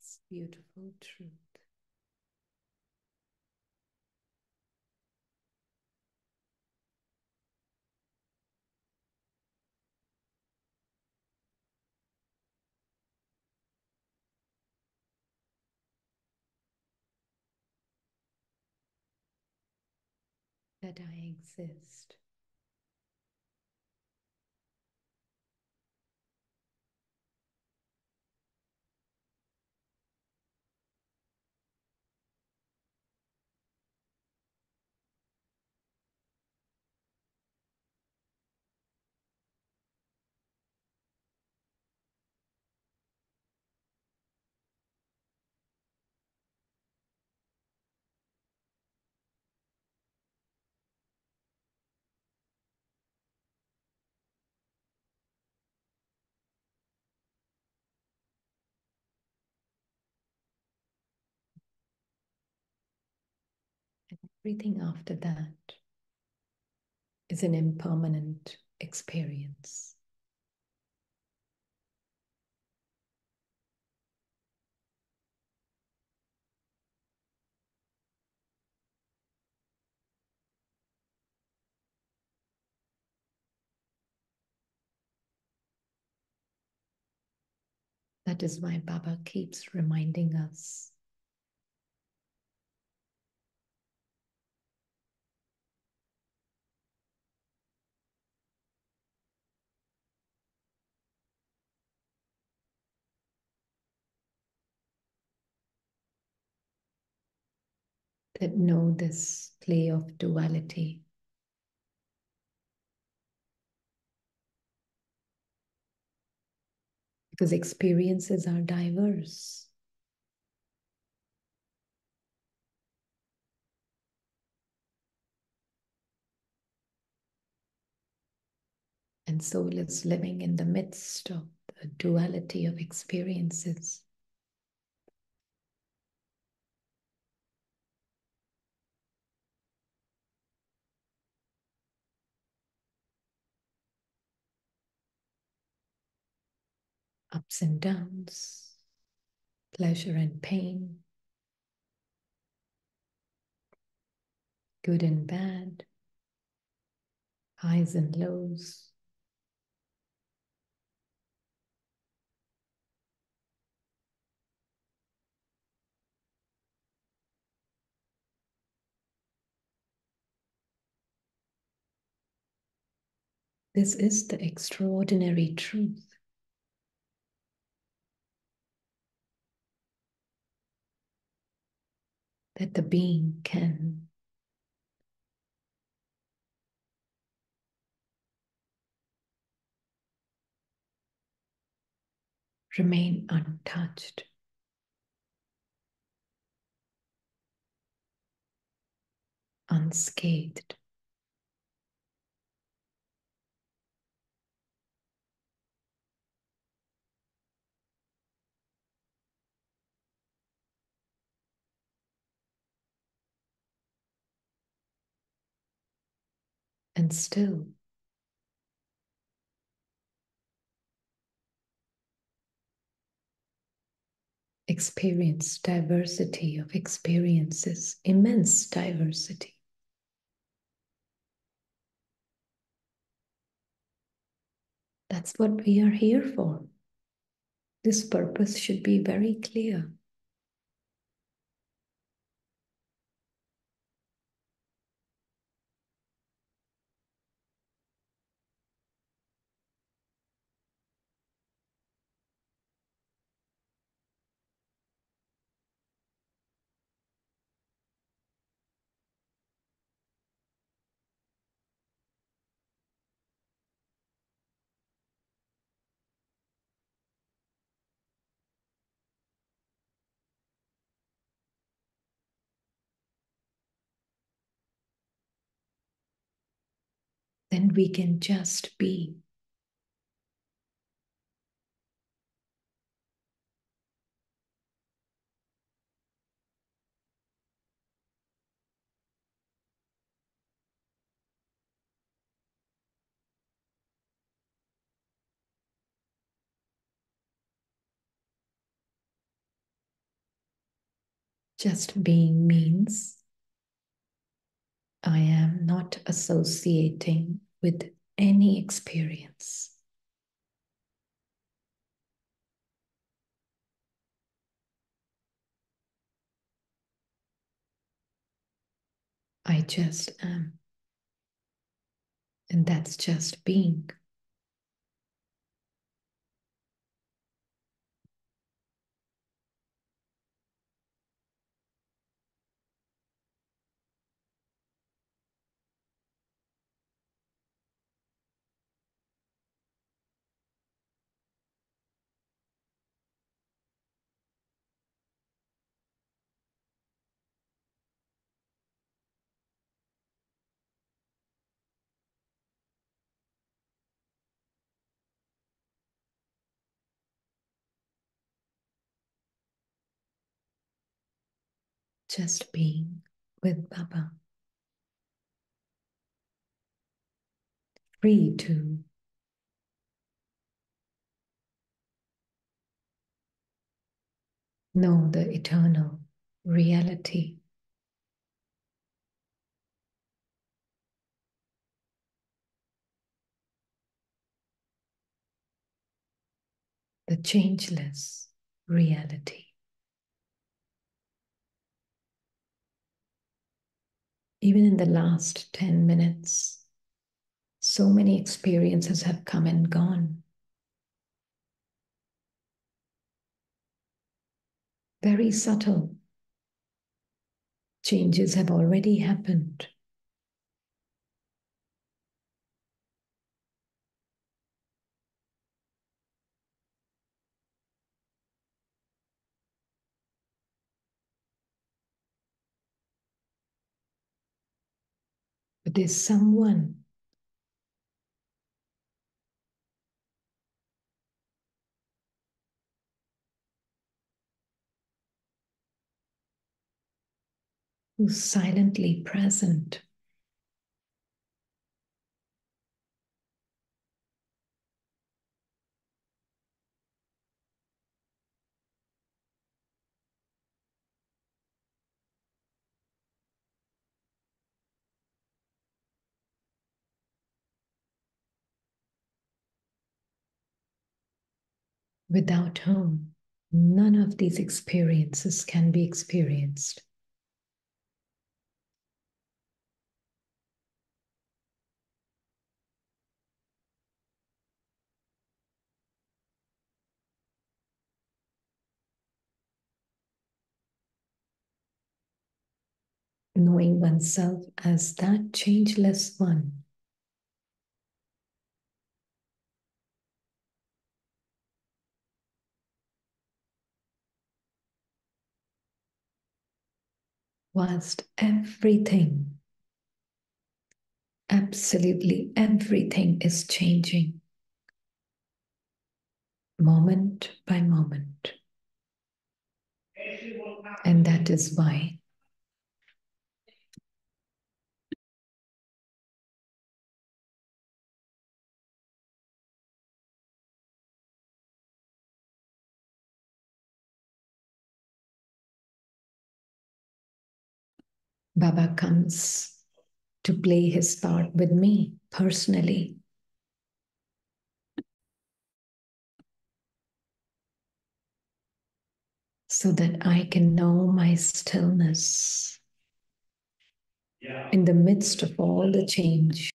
this beautiful truth. That I exist. Everything after that is an impermanent experience. That is why Baba keeps reminding us that know this play of duality. Because experiences are diverse. And soul is living in the midst of the duality of experiences. Ups and downs, pleasure and pain, good and bad, highs and lows. This is the extraordinary truth. That the being can remain untouched. Unscathed. And still. Experience diversity of experiences, immense diversity. That's what we are here for. This purpose should be very clear. then we can just be. Just being means I am not associating with any experience. I just am. And that's just being. Just being with Baba. Free to know the eternal reality. The changeless reality. Even in the last 10 minutes, so many experiences have come and gone. Very subtle changes have already happened. There's someone who's silently present. Without whom none of these experiences can be experienced. Knowing oneself as that changeless one whilst everything, absolutely everything is changing moment by moment. And that is why Baba comes to play his part with me personally. So that I can know my stillness in the midst of all the change.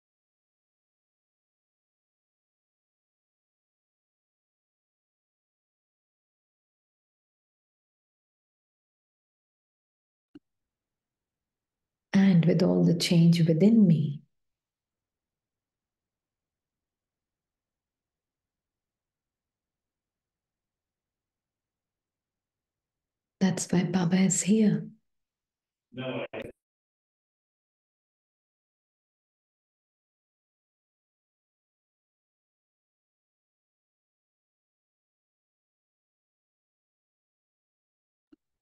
And with all the change within me, That's why Baba is here. No.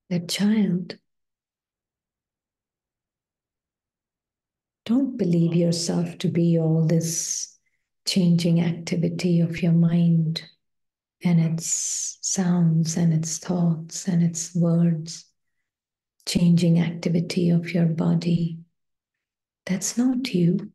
That child, don't believe yourself to be all this changing activity of your mind and its sounds and its thoughts and its words changing activity of your body. That's not you.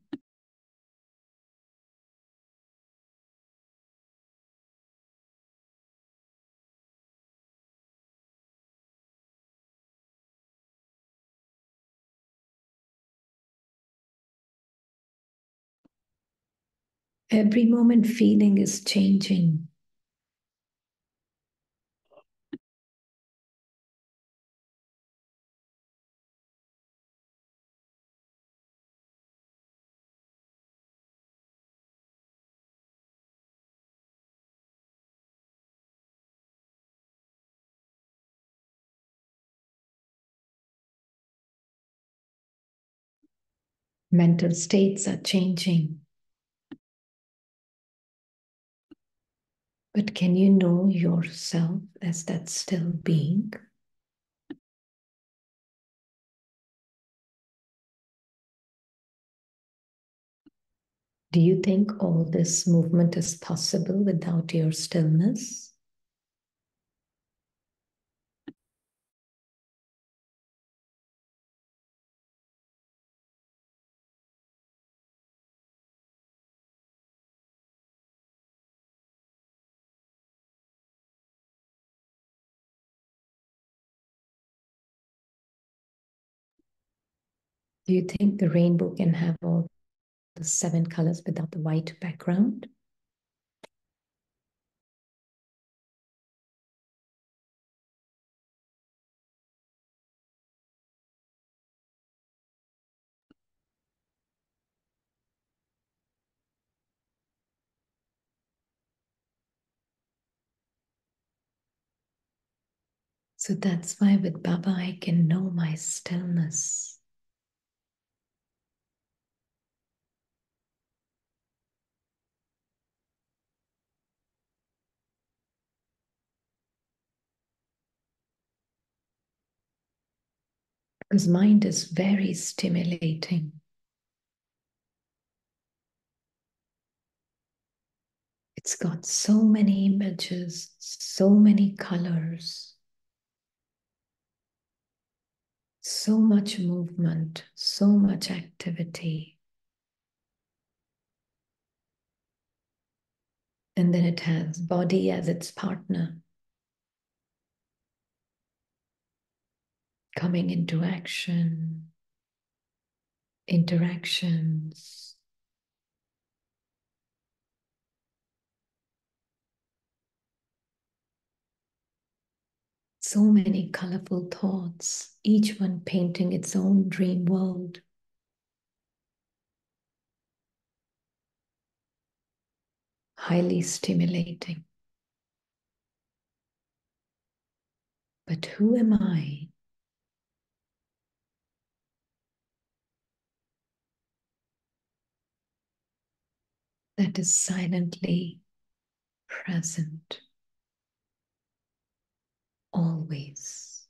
Every moment, feeling is changing. Mental states are changing. But can you know yourself as that still being? Do you think all this movement is possible without your stillness? Do you think the rainbow can have all the seven colors without the white background? So that's why with Baba I can know my stillness. Because mind is very stimulating. It's got so many images, so many colors, so much movement, so much activity. And then it has body as its partner. Coming into action, interactions, So many colorful thoughts, each one painting its own dream world. Highly stimulating. But who am I? That is silently present always.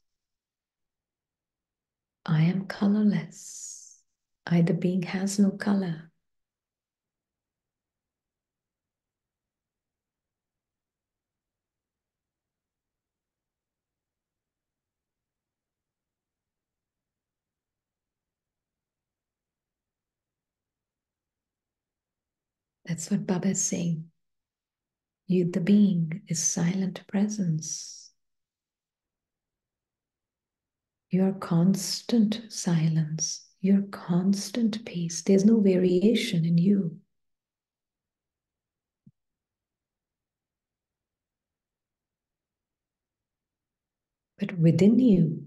I am colorless. I, the being, has no color. That's what Baba is saying. You, the being, is silent presence. Your constant silence, your constant peace. There's no variation in you. But within you,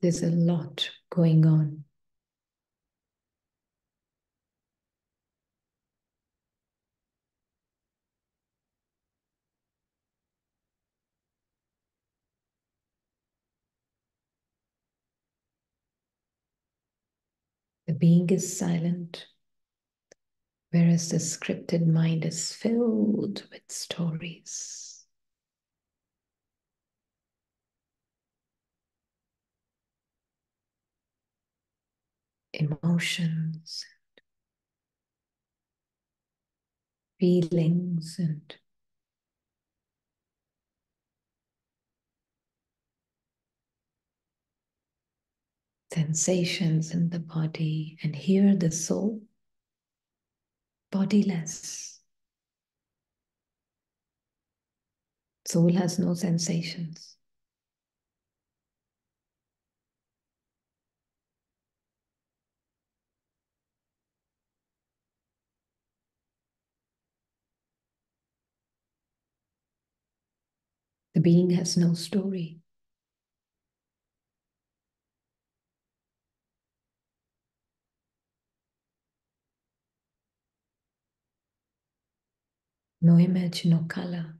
there's a lot going on. The being is silent, whereas the scripted mind is filled with stories. Emotions, feelings and sensations in the body and hear the soul bodiless. Soul has no sensations. The being has no story. No image, no color.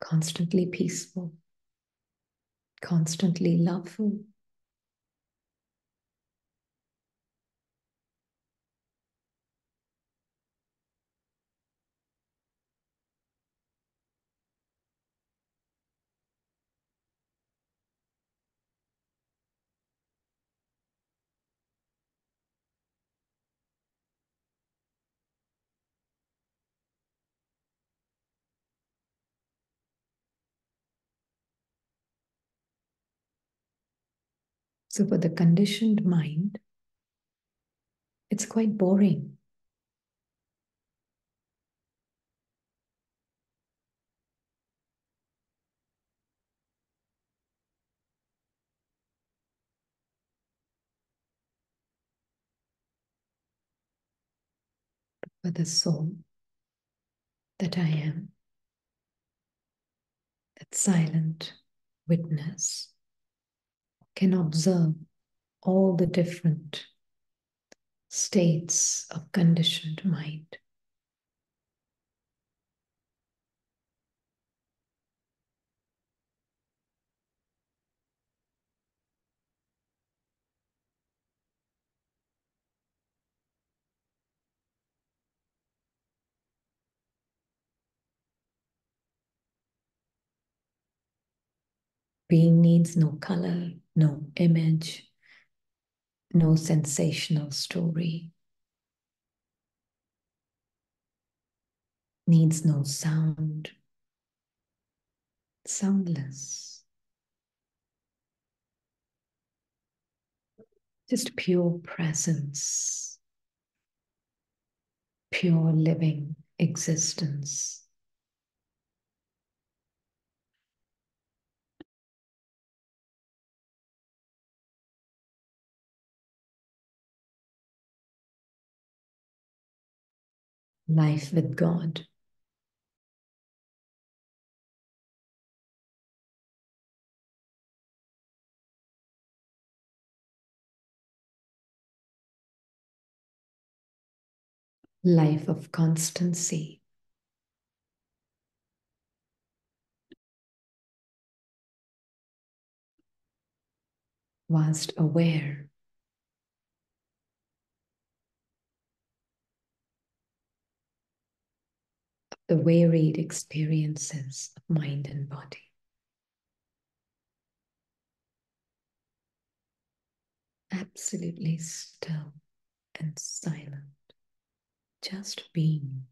Constantly peaceful, constantly loveful. So, for the conditioned mind, it's quite boring. For the soul that I am, that silent witness, can observe all the different states of conditioned mind. Being needs no color, no image, no sensational story, needs no sound, soundless. Just pure presence, pure living existence. Life with God. life of constancy. Whilst aware the varied experiences of mind and body. Absolutely still and silent just being.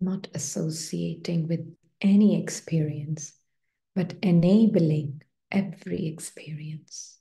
Not associating with any experience, but enabling every experience.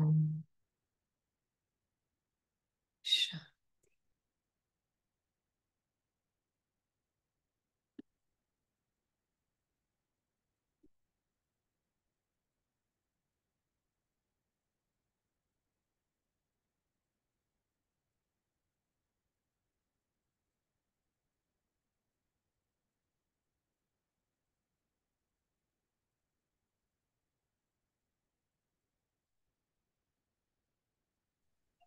Om Shanti.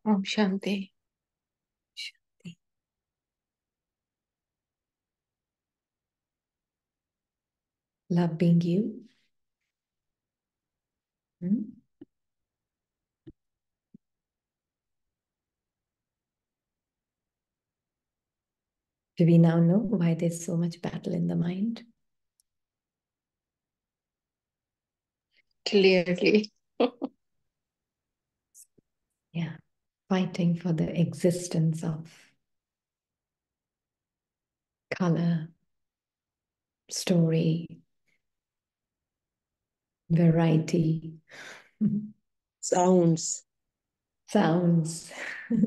Om Shanti. Shanti. Love being you. Hmm? Do we now know why there's so much battle in the mind? Clearly. Yeah, fighting for the existence of color, story, variety, sounds. sounds.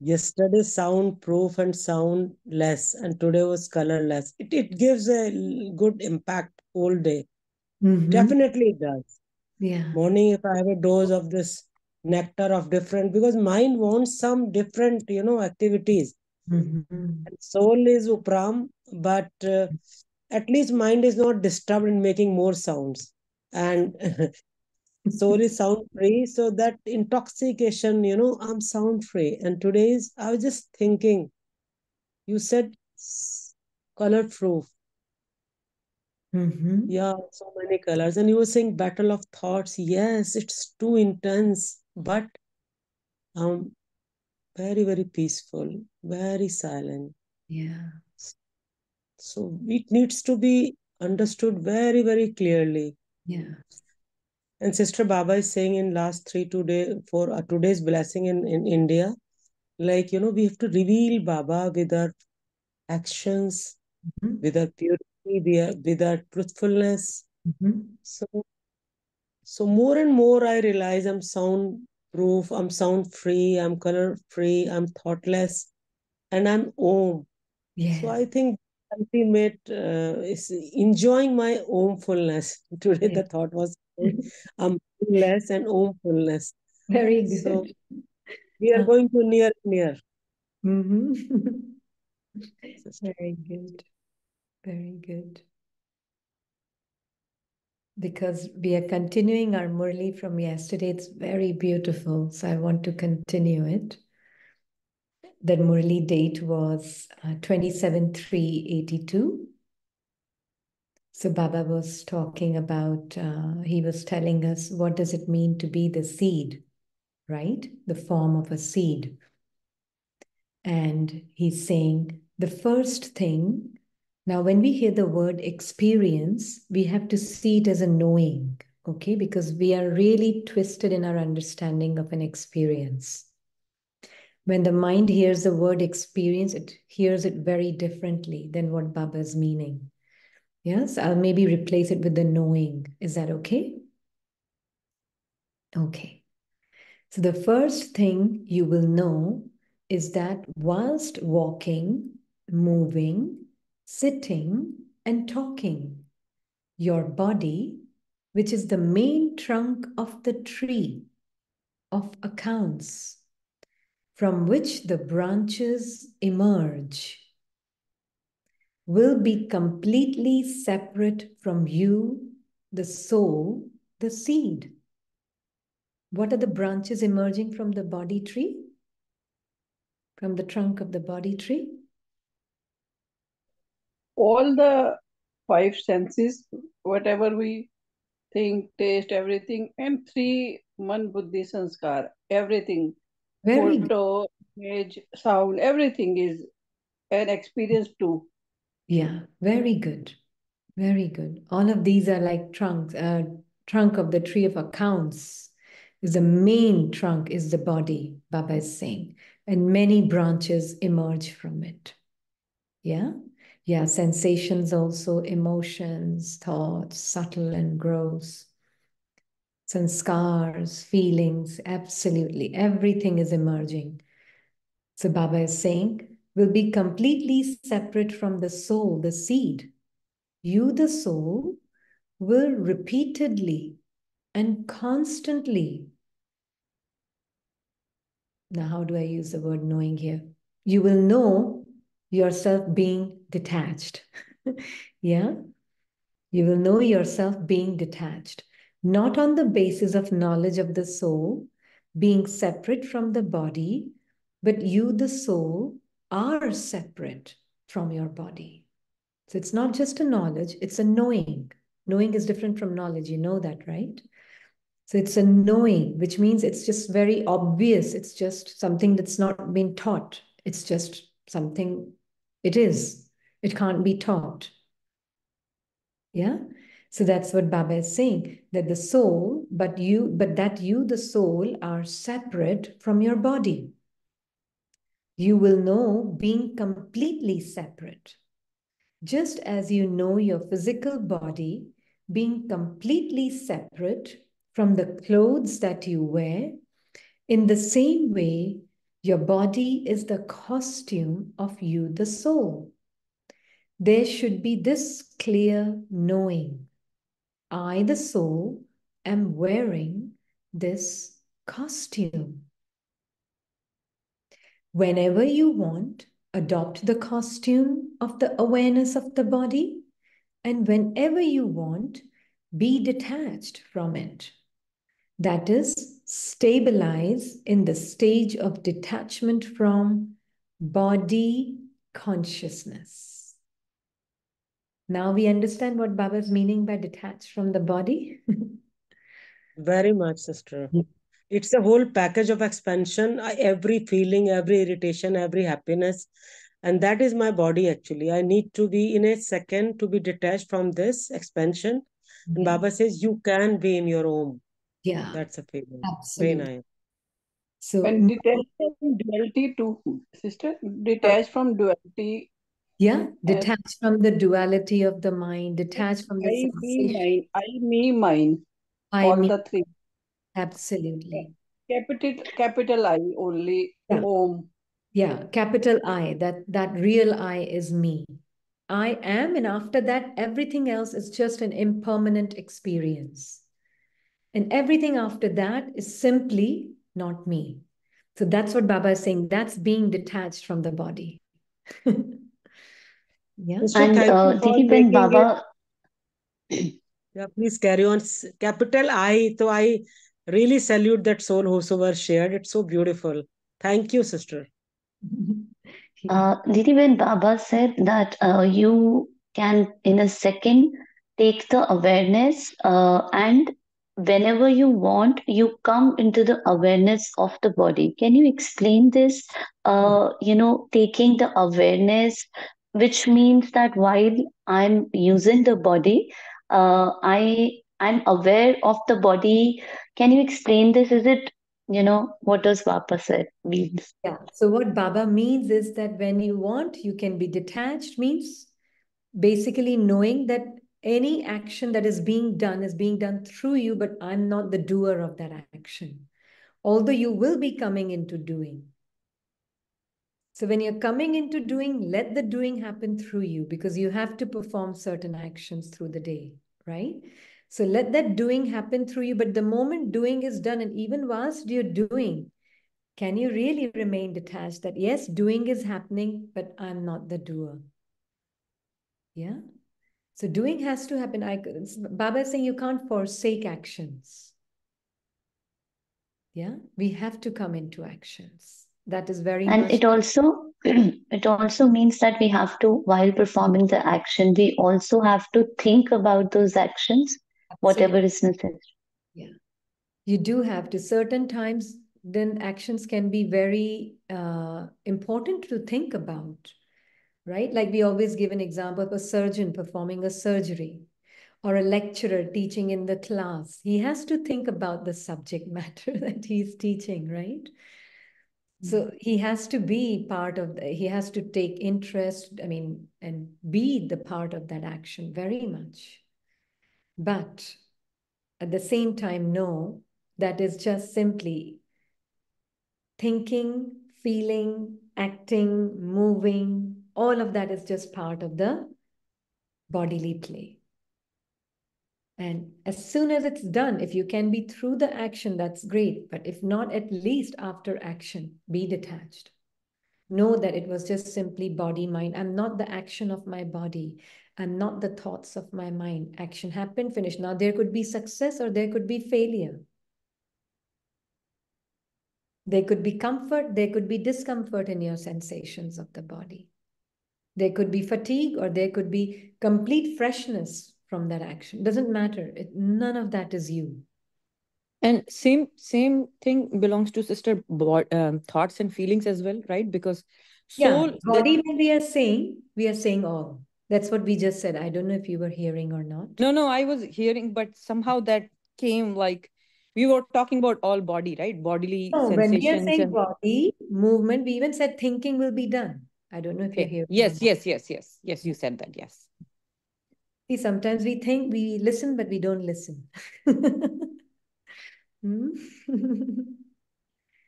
Yesterday sound proof and sound less, and today was colorless. It, it gives a good impact all day. Mhm. Definitely it does. Yeah. Morning, if I have a dose of this nectar of different, because mind wants some different, you know, activities. Mhm. Soul is upram, but uh, at least mind is not disturbed in making more sounds. And soul is sound free so that intoxication you know i'm sound free and today's i was just thinking you said color proof Mhm. yeah so many colors and you were saying battle of thoughts yes it's too intense but um very very peaceful very silent Yeah. so it needs to be understood very very clearly Yeah. and sister baba is saying in last three today for uh, today's blessing in in india like you know we have to reveal baba with our actions Mhm. with our purity with our, with our truthfulness Mhm. so so more and more i realize i'm sound proof i'm sound free i'm color free i'm thoughtless and i'm om Yeah. so i think ultimate uh, is enjoying my omfulness today Yeah. the thought was i'm fullness and omfulness Very so good. we are Uh, going to near near mhm. sister. Very good. Very good. Because we are continuing our Murli from yesterday. It's very beautiful. So I want to continue it. That Murli date was uh, 27 3 82. So Baba was talking about, uh, he was telling us what does it mean to be the seed, right? The form of a seed. And he's saying the first thing, now when we hear the word experience, we have to see it as a knowing, okay? Because we are really twisted in our understanding of an experience. When the mind hears the word experience, it hears it very differently than what Baba is meaning. Yes, I'll maybe replace it with the knowing. Is that okay? Okay. So the first thing you will know is that whilst walking, moving, sitting, and talking, your body, which is the main trunk of the tree of accounts, from which the branches emerge, will be completely separate from you, the soul, the seed. What are the branches emerging from the body tree? From the trunk of the body tree? All the five senses, whatever we think, taste, everything, and three man buddhi sanskar, everything, Very photo, image, sound, everything is an experience too. Yeah, very good. Very good. All of these are like trunks. Uh, trunk of the tree of accounts is the main trunk is the body, Baba is saying, and many branches emerge from it. Yeah, yeah. Sensations also, emotions, thoughts, subtle and gross. sanskars, feelings, absolutely everything is emerging. So Baba is saying, will be completely separate from the soul, the seed. You, the soul, will repeatedly and constantly. Now, how do I use the word knowing here? You will know yourself being detached. yeah? You will know yourself being detached, not on the basis of knowledge of the soul, being separate from the body, but you, the soul, are separate from your body. So it's not just a knowledge, it's a knowing. Knowing is different from knowledge. You know that, right? So it's a knowing, which means it's just very obvious. It's just something that's not been taught. It's just something it is. It can't be taught. Yeah. So that's what Baba is saying that the soul, but you, but that you, the soul, are separate from your body. You will know being completely separate. Just as you know your physical body being completely separate from the clothes that you wear, in the same way, your body is the costume of you, the soul. There should be this clear knowing. I, the soul, am wearing this costume. Whenever you want, adopt the costume of the awareness of the body, and whenever you want, be detached from it. That is, stabilize in the stage of detachment from body consciousness. Now we understand what Baba is meaning by detached from the body. Very much, sister. Hmm. It's a whole package of expansion, uh, every feeling, every irritation, every happiness. And that is my body actually. I need to be in a second to be detached from this expansion. And hmm. Baba says, you can be in your home. Yeah. That's a feeling. Absolutely. Very nice. So and detached from duality too, sister. Detached from duality. Yeah, detached from the duality of the mind, detached from the I, me, mine. I, me, mine. I, all the three. Absolutely. Capital capital I only yeah. Om. Yeah, capital I. That that real I is me. I am, and after that, everything else is just an impermanent experience. And everything after that is simply not me. So that's what Baba is saying. That's being detached from the body. yeah. And uh, Didi Baba. yeah, please carry on. Capital I. So I really salute that soul whosoever shared. It's so beautiful. Thank you, sister. Uh, Didi Ben Baba said that uh, you can, in a second, take the awareness uh, and whenever you want, you come into the awareness of the body. Can you explain this? Uh, you know, taking the awareness, which means that while I'm using the body, uh, I I'm aware of the body. Can you explain this? Is it you know what does Baba said means? Yeah. So what Baba means is that when you want, you can be detached. Means basically knowing that any action that is being done is being done through you, but I'm not the doer of that action. Although you will be coming into doing. So when you're coming into doing, let the doing happen through you because you have to perform certain actions through the day, right? So let that doing happen through you. But the moment doing is done, and even whilst you're doing, can you really remain detached that yes, doing is happening, but I'm not the doer? Yeah. So doing has to happen. I, Baba is saying you can't forsake actions. Yeah. We have to come into actions. That is very and much. it also it also means that we have to while performing the action we also have to think about those actions whatever is necessary. Yeah. You do have to certain times then actions can be very uh, important to think about right? Like we always give an example of a surgeon performing a surgery or a lecturer teaching in the class. He has to think about the subject matter that he's teaching right so mm-hmm. he has to be part of the, he has to take interest i mean and be the part of that action very much but at the same time know that is just simply thinking, feeling, acting, moving, all of that is just part of the bodily play. And as soon as it's done, if you can be through the action, that's great. But if not, at least after action, be detached. Know that it was just simply body, mind. I'm not the action of my body. I'm not the thoughts of my mind. Action happened, finished. Now there could be success or there could be failure. There could be comfort, there could be discomfort in your sensations of the body. There could be fatigue or there could be complete freshness from that action. Doesn't matter. It, none of that is you. And same same thing belongs to sister um, thoughts and feelings as well, right? Because soul, yeah, body when we are saying, we are saying all. That's what we just said. I don't know if you were hearing or not. No, no, I was hearing, but somehow that came like we were talking about all body, right? Bodily no, When we are saying and... body, movement, we even said thinking will be done. I don't know if okay. you hear. Yes, yes, yes, yes. Yes, you said that. Yes. See, sometimes we think we listen, but we don't listen. hmm?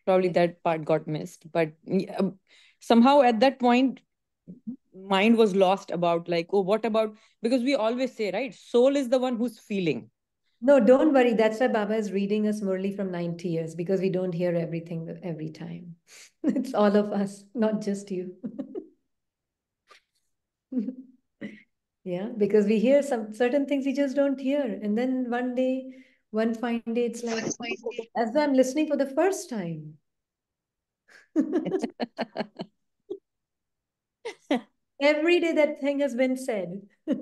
Probably that part got missed. But um, somehow at that point, mind was lost about like, oh, what about? Because we always say, right? Soul is the one who's feeling no, don't worry. That's why Baba is reading us Murli from 90 years because we don't hear everything every time. it's all of us, not just you. Yeah, because we hear some certain things we just don't hear. And then one day, one fine day, it's like, as though I'm listening for the first time. Every day that thing has been said.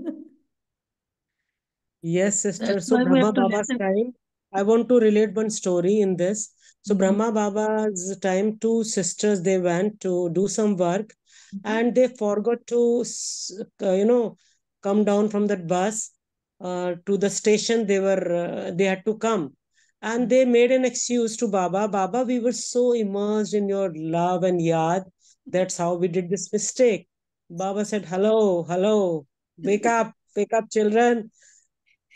Yes, sister. So Brahma Baba's time, I want to relate one story in this. So mm-hmm. Brahma Baba's time, two sisters, they went to do some work mm-hmm. and they forgot to, uh, you know, come down from that bus uh, to the station they were, uh, they had to come. And they made an excuse to Baba. Baba, we were so immersed in your love and yad. That's how we did this mistake. Baba said, hello, hello, wake up, wake up, children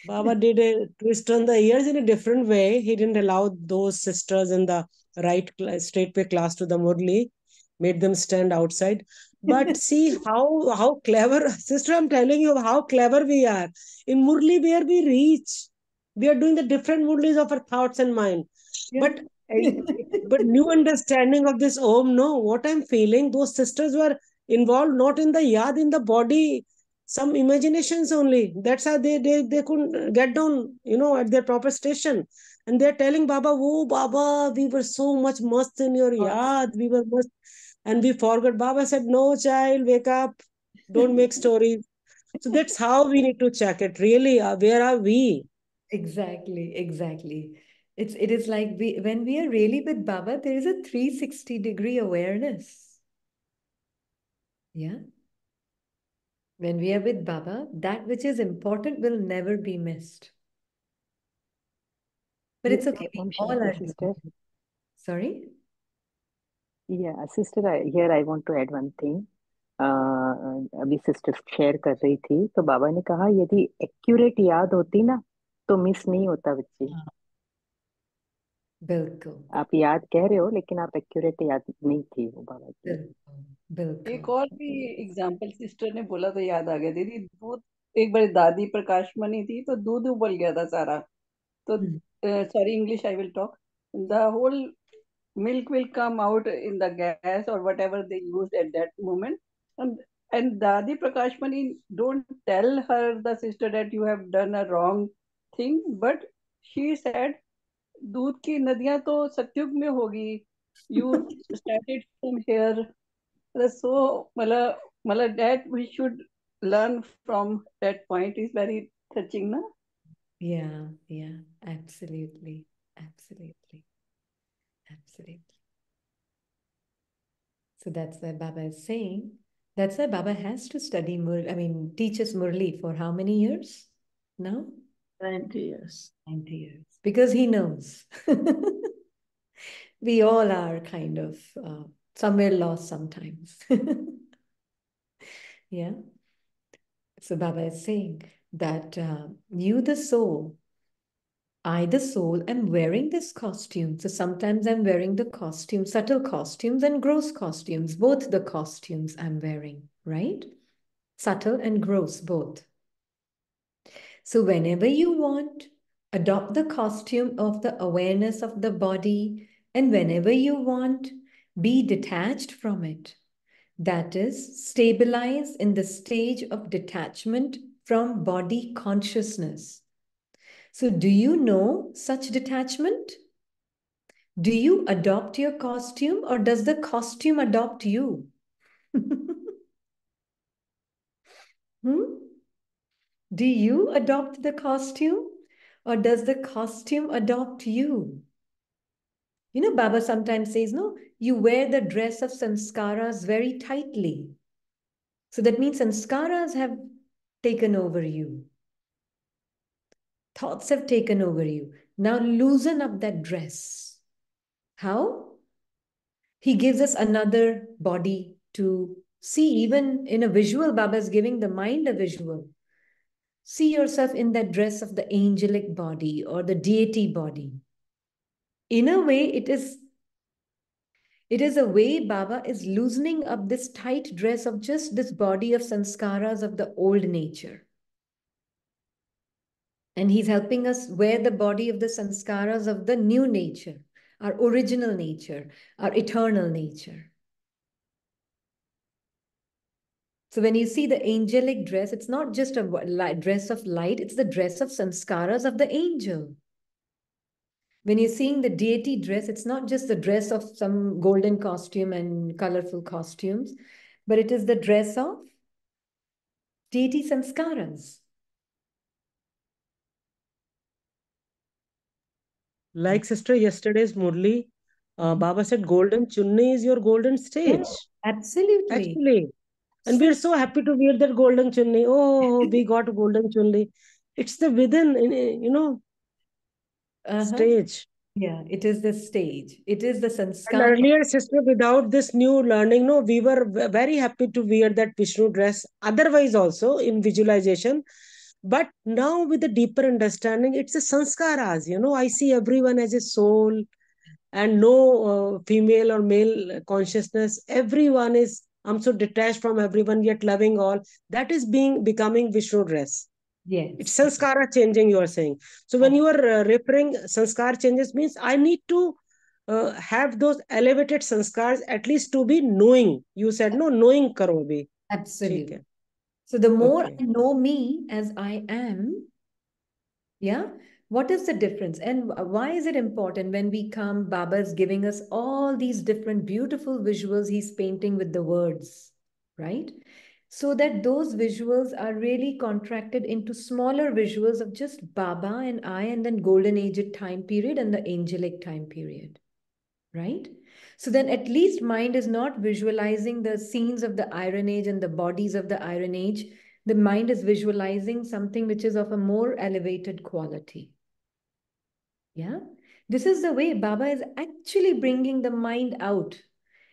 Baba did a twist on the ears in a different way. He didn't allow those sisters in the right straight way class to the Murli, made them stand outside. But see how how clever, sister. I'm telling you how clever we are. In Murli, where we reach, we are doing the different Murlis of our thoughts and mind. Yeah. But but new understanding of this Om, no, what I'm feeling, those sisters were involved not in the yad, in the body some imaginations only. That's how they, they, they couldn't get down, you know, at their proper station. And they're telling Baba, oh, Baba, we were so much must in your yad. We were must. And we forgot. Baba said, no, child, wake up. Don't make stories. So that's how we need to check it. Really, uh, where are we? Exactly, exactly. It's it is like we when we are really with Baba, there is a 360 degree awareness. Yeah. When we are with Baba, that which is important will never be missed. But it's okay. We all are sister. Sorry? Yeah, sister, here I want to add one thing. Uh, अभी sister share कर रही थी तो बाबा ने कहा यदि accurate याद होती ना तो मिस नहीं होता बच्चे। बिल्कुल। आप याद कह रहे हो लेकिन आप एक्यूरेट याद नहीं थी वो बाबा की बिल्कुल एक और भी एग्जांपल सिस्टर ने बोला तो याद आ गया। दीदी दूध एक बार दादी प्रकाश मनी थी तो दूध उबल गया था सारा। तो sorry English I will talk the whole milk will come out in the gas or whatever they used at that moment and and dadi prakashmani don't tell her the sister that you have done a wrong thing but she said दूध की नदियां तो सतयुग में होगी you started from here so mala mala that we should learn from that point is very touching na yeah yeah absolutely absolutely absolutely. So that's why baba is saying that's why baba has to study murli i mean teaches murli for how many years now? 90 years. 90 years. Because he knows. We all are kind of uh, somewhere lost sometimes. yeah. So Baba is saying that uh, you, the soul, I, the soul, am wearing this costume. So sometimes I'm wearing the costume, subtle costumes and gross costumes, both the costumes I'm wearing, right? Subtle and gross, both. So whenever you want, adopt the costume of the awareness of the body, and whenever you want, be detached from it. That is, stabilize in the stage of detachment from body consciousness. So, do you know such detachment? Do you adopt your costume or does the costume adopt you? hmm? Do you adopt the costume or does the costume adopt you? You know, Baba sometimes says, no, you wear the dress of sanskaras very tightly. So that means sanskaras have taken over you. Thoughts have taken over you. Now loosen up that dress. How? He gives us another body to see. Even in a visual, Baba is giving the mind a visual. See yourself in that dress of the angelic body or the deity body. In a way, it is it is a way Baba is loosening up this tight dress of just this body of sanskaras of the old nature. And he's helping us wear the body of the sanskaras of the new nature, our original nature, our eternal nature. So when you see the angelic dress, it's not just a dress of light, it's the dress of sanskaras of the angel. When you're seeing the deity dress, it's not just the dress of some golden costume and colorful costumes, but it is the dress of deity sanskaras. Like sister yesterday's Murli, uh, Baba said golden chunni is your golden stage. Yeah, absolutely. Actually. And we're so happy to wear that golden chunni. Oh, we got golden chunni. It's the within, you know, uh-huh. stage. Yeah, it is the stage. It is the sanskar. And earlier, sister, without this new learning, no, we were very happy to wear that Vishnu dress. Otherwise, also in visualization, but now with the deeper understanding, it's a sanskaras. You know, I see everyone as a soul, and no uh, female or male consciousness. Everyone is. I'm so detached from everyone, yet loving all. That is being becoming Vishnu dress. Yes. It's sanskara changing, you are saying. So when you are uh, referring sanskar changes means I need to uh, have those elevated sanskars at least to be knowing. You said no, knowing karo bhi. Absolutely. So the more okay. I know me as I am, yeah, what is the difference? And why is it important when we come, Baba is giving us all these different beautiful visuals he's painting with the words, right? so that those visuals are really contracted into smaller visuals of just Baba and I and then golden age time period and the angelic time period, right? So then at least mind is not visualizing the scenes of the Iron Age and the bodies of the Iron Age. The mind is visualizing something which is of a more elevated quality. Yeah, this is the way Baba is actually bringing the mind out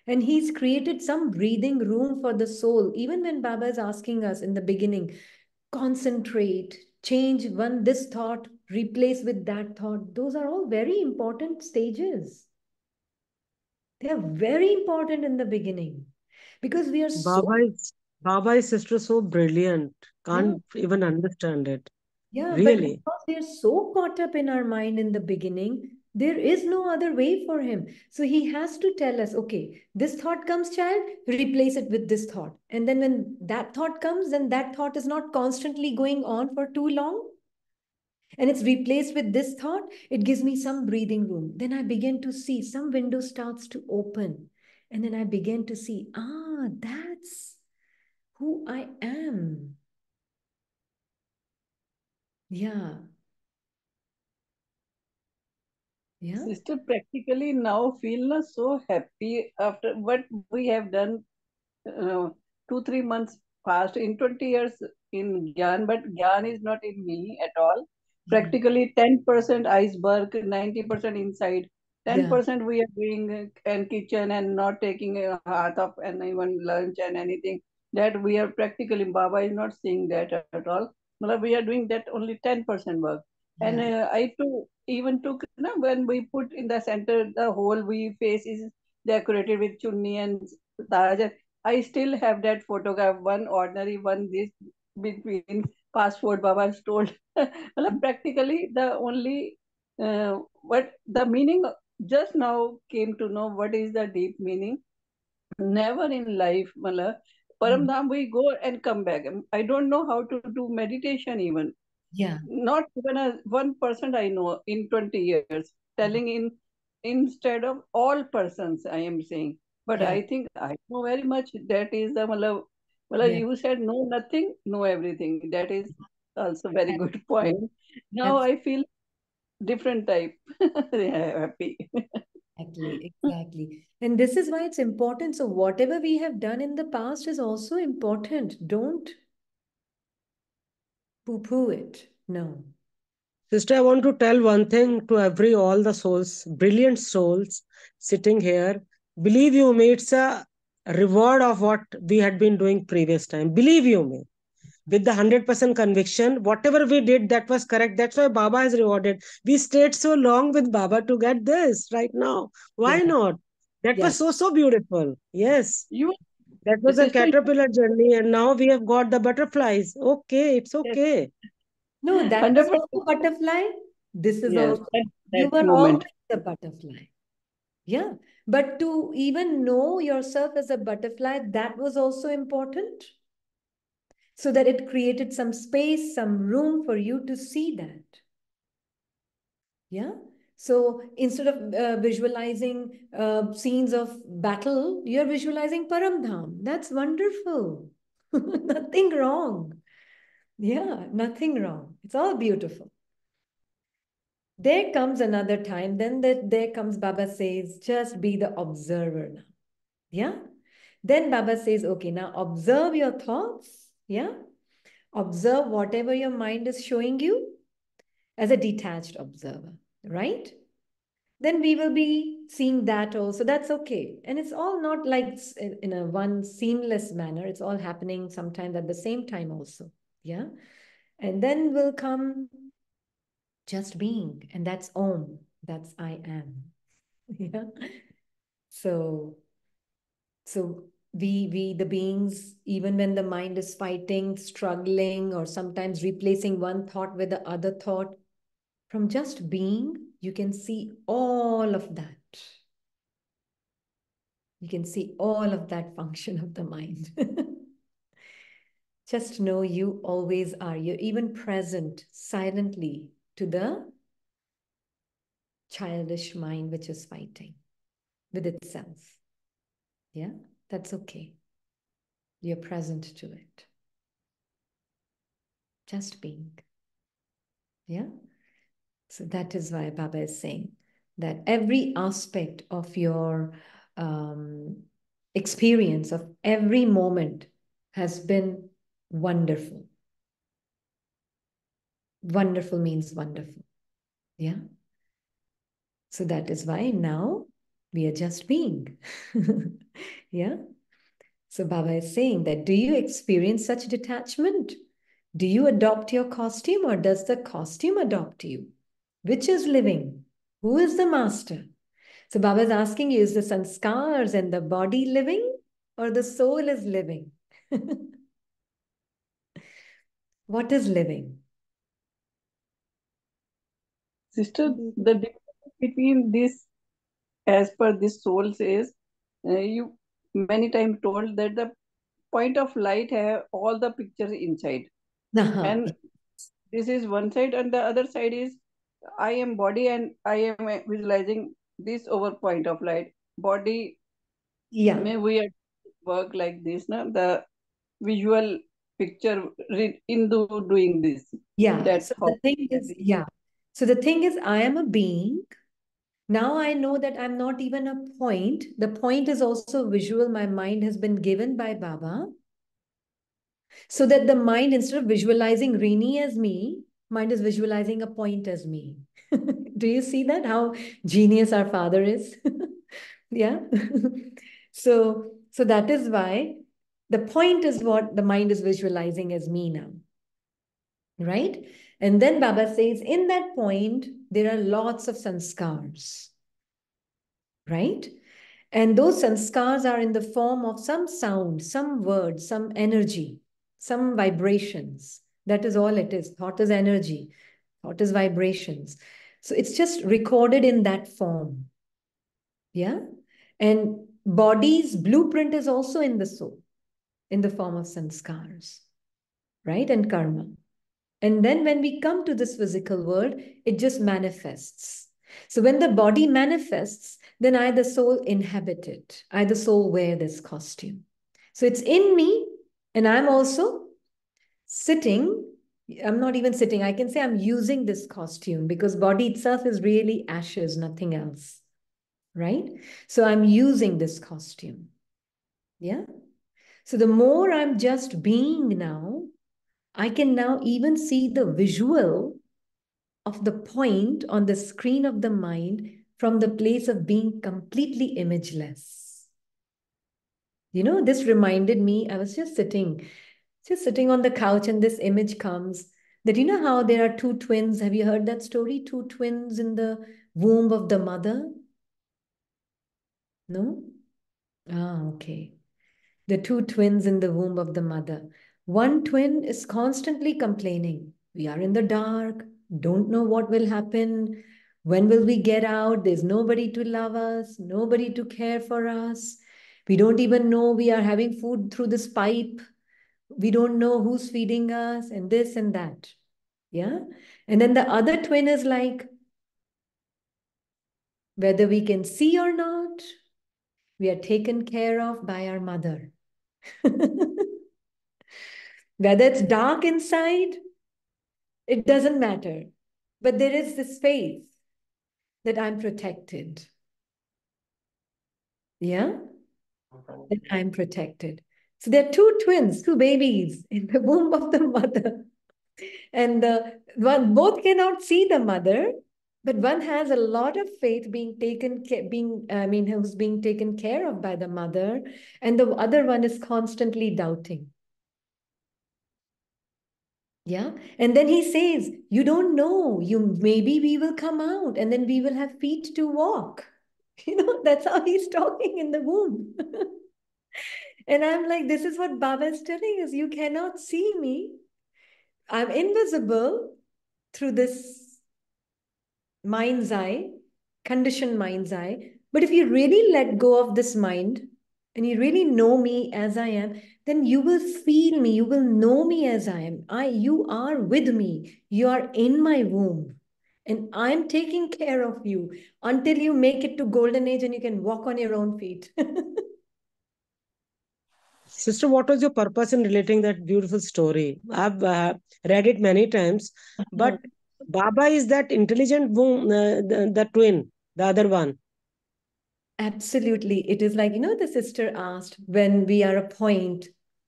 and he's created some breathing room for the soul. Even when Baba is asking us in the beginning, concentrate, change one this thought, replace with that thought. Those are all very important stages. They are very important in the beginning because we are Baba so. Is, Baba is sister so brilliant. Can't yeah. even understand it. Yeah, really. but because we are so caught up in our mind in the beginning, there is no other way for him. So he has to tell us, okay, this thought comes, child, replace it with this thought. And then when that thought comes, then that thought is not constantly going on for too long. And it's replaced with this thought, it gives me some breathing room. Then I begin to see some window starts to open. And then I begin to see, ah, that's who I am. Yeah. Yeah. Sister, practically now feel so happy after what we have done uh, two, three months past in 20 years in Gyan, but Gyan is not in me at all. Practically 10% iceberg, 90% inside. 10% yeah. we are doing in kitchen and not taking a heart of and even lunch and anything. That we are practically, Baba is not seeing that at all. But we are doing that only 10% work. And uh, I too even took you know, when we put in the center the whole we face is decorated with chunni and taj. I still have that photograph, one ordinary, one this between passport Baba has told. well, practically the only uh, what the meaning just now came to know what is the deep meaning. Never in life, Mala, Paramdham, we go and come back. I don't know how to do meditation even. Yeah. Not even a one person I know in 20 years telling in instead of all persons, I am saying. But Yeah. I think I know very much that is the Mala, Mala Yeah. you said know nothing, know everything. That is also very good point. Now I feel different type. yeah, happy. Exactly, exactly. And this is why it's important. So, whatever we have done in the past is also important. Don't poo poo it. No. Sister, I want to tell one thing to every all the souls, brilliant souls sitting here. Believe you me, it's a reward of what we had been doing previous time. Believe you me, with the hundred percent conviction, whatever we did, that was correct. That's why Baba is rewarded. We stayed so long with Baba to get this right now. Why Yeah. not? That Yeah. was so so beautiful. Yes, You that was a Sister, you- caterpillar journey, and now we have got the butterflies. Okay, it's okay. No, that was 100%. also butterfly. This is yes, also, that, you were moment. always a butterfly. Yeah. But to even know yourself as a butterfly, that was also important. So that it created some space, some room for you to see that. Yeah. So instead of uh, visualizing uh, scenes of battle, you're visualizing Paramdham. That's wonderful. nothing wrong. Yeah, nothing wrong. It's all beautiful. There comes another time, then that there comes Baba says, just be the observer now. Yeah. Then Baba says, okay, now observe your thoughts. Yeah. Observe whatever your mind is showing you as a detached observer, right? Then we will be seeing that also. That's okay. And it's all not like in a one seamless manner. It's all happening sometimes at the same time also. Yeah. And then will come just being, and that's Om. That's I am. Yeah. So, so we we the beings, even when the mind is fighting, struggling, or sometimes replacing one thought with the other thought, from just being, you can see all of that. You can see all of that function of the mind. just know you always are. You're even present silently to the childish mind which is fighting with itself. Yeah, that's okay. You're present to it. Just being. Yeah. So that is why Baba is saying that every aspect of your um, experience, of every moment, has been wonderful. Wonderful means wonderful. Yeah. So that is why now we are just being. yeah. So Baba is saying that do you experience such detachment? Do you adopt your costume or does the costume adopt you? Which is living? Who is the master? So Baba is asking you, is the sanskars and the body living or the soul is living? what is living? Sister, the difference between this, as per this soul says, uh, you many times told that the point of light have all the pictures inside. And this is one side, and the other side is I am body, and I am visualizing this over point of light. Body, yeah. may we work like this, no? The visual picture re- in do, doing this. Yeah. That's so the thing is, yeah. So the thing is, I am a being. Now I know that I'm not even a point. The point is also visual. My mind has been given by Baba. So that the mind, instead of visualizing Rini as me, mind is visualizing a point as me. Do you see that? How genius our father is? yeah. so, so that is why the point is what the mind is visualizing as me now. Right? And then Baba says, in that point, there are lots of sanskars, right? And those sanskars are in the form of some sound, some word, some energy, some vibrations. That is all it is. Thought is energy, thought is vibrations. So it's just recorded in that form. Yeah. And body's blueprint is also in the soul, in the form of sanskars, right? And karma. And then when we come to this physical world, it just manifests. So when the body manifests, then I, the soul, inhabit it. I, the soul, wear this costume. So it's in me, and I'm also sitting. I'm not even sitting. I can say I'm using this costume because body itself is really ashes, nothing else. Right? So I'm using this costume. Yeah. So the more I'm just being now, I can now even see the visual of the point on the screen of the mind from the place of being completely imageless. You know, this reminded me, I was just sitting, just sitting on the couch, and this image comes that you know how there are two twins. Have you heard that story? Two twins in the womb of the mother? No? Ah, okay. The two twins in the womb of the mother. One twin is constantly complaining. We are in the dark, don't know what will happen. When will we get out? There's nobody to love us, nobody to care for us. We don't even know we are having food through this pipe. We don't know who's feeding us, and this and that. Yeah. And then the other twin is like, whether we can see or not, we are taken care of by our mother. Whether it's dark inside, it doesn't matter. But there is this faith that I'm protected. Yeah? That I'm protected. So there are two twins, two babies in the womb of the mother. And uh, one both cannot see the mother, but one has a lot of faith being taken being I mean who's being taken care of by the mother, and the other one is constantly doubting. Yeah. And then he says, You don't know. You maybe we will come out and then we will have feet to walk. You know, that's how he's talking in the womb. and I'm like, this is what Baba is telling us. You cannot see me. I'm invisible through this mind's eye, conditioned mind's eye. But if you really let go of this mind and you really know me as I am, then you will feel me, you will know me as I am. I, you are with me, you are in my womb. And I'm taking care of you until you make it to golden age and you can walk on your own feet. Sister, what was your purpose in relating that beautiful story? I've uh, read it many times, but Baba is that intelligent womb, uh, the, the twin, the other one. Absolutely. It is like, you know, the sister asked when we are a point,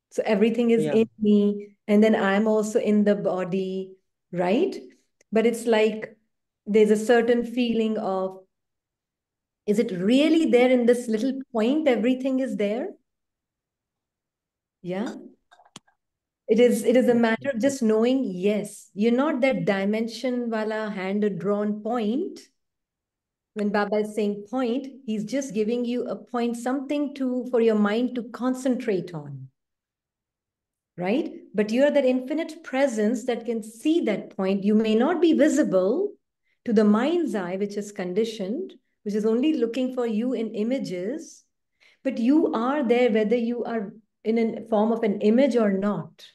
so everything is yeah. in me, and then I'm also in the body, right? But it's like there's a certain feeling of, is it really there in this little point? Everything is there? Yeah. It is, it is a matter of just knowing, yes, you're not that dimension wala hand drawn point when Baba is saying point, he's just giving you a point, something to for your mind to concentrate on. Right? But you're that infinite presence that can see that point. You may not be visible to the mind's eye, which is conditioned, which is only looking for you in images, but you are there whether you are in a form of an image or not.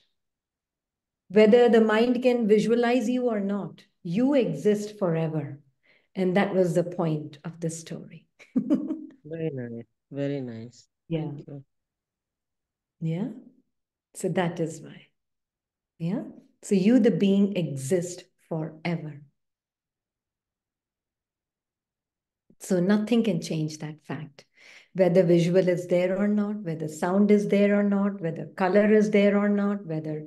Whether the mind can visualize you or not, you exist forever. And that was the point of the story. very nice. Very nice. Yeah. Yeah. So that is why. Yeah. So you, the being, exist forever. So nothing can change that fact. Whether visual is there or not, whether sound is there or not, whether color is there or not, whether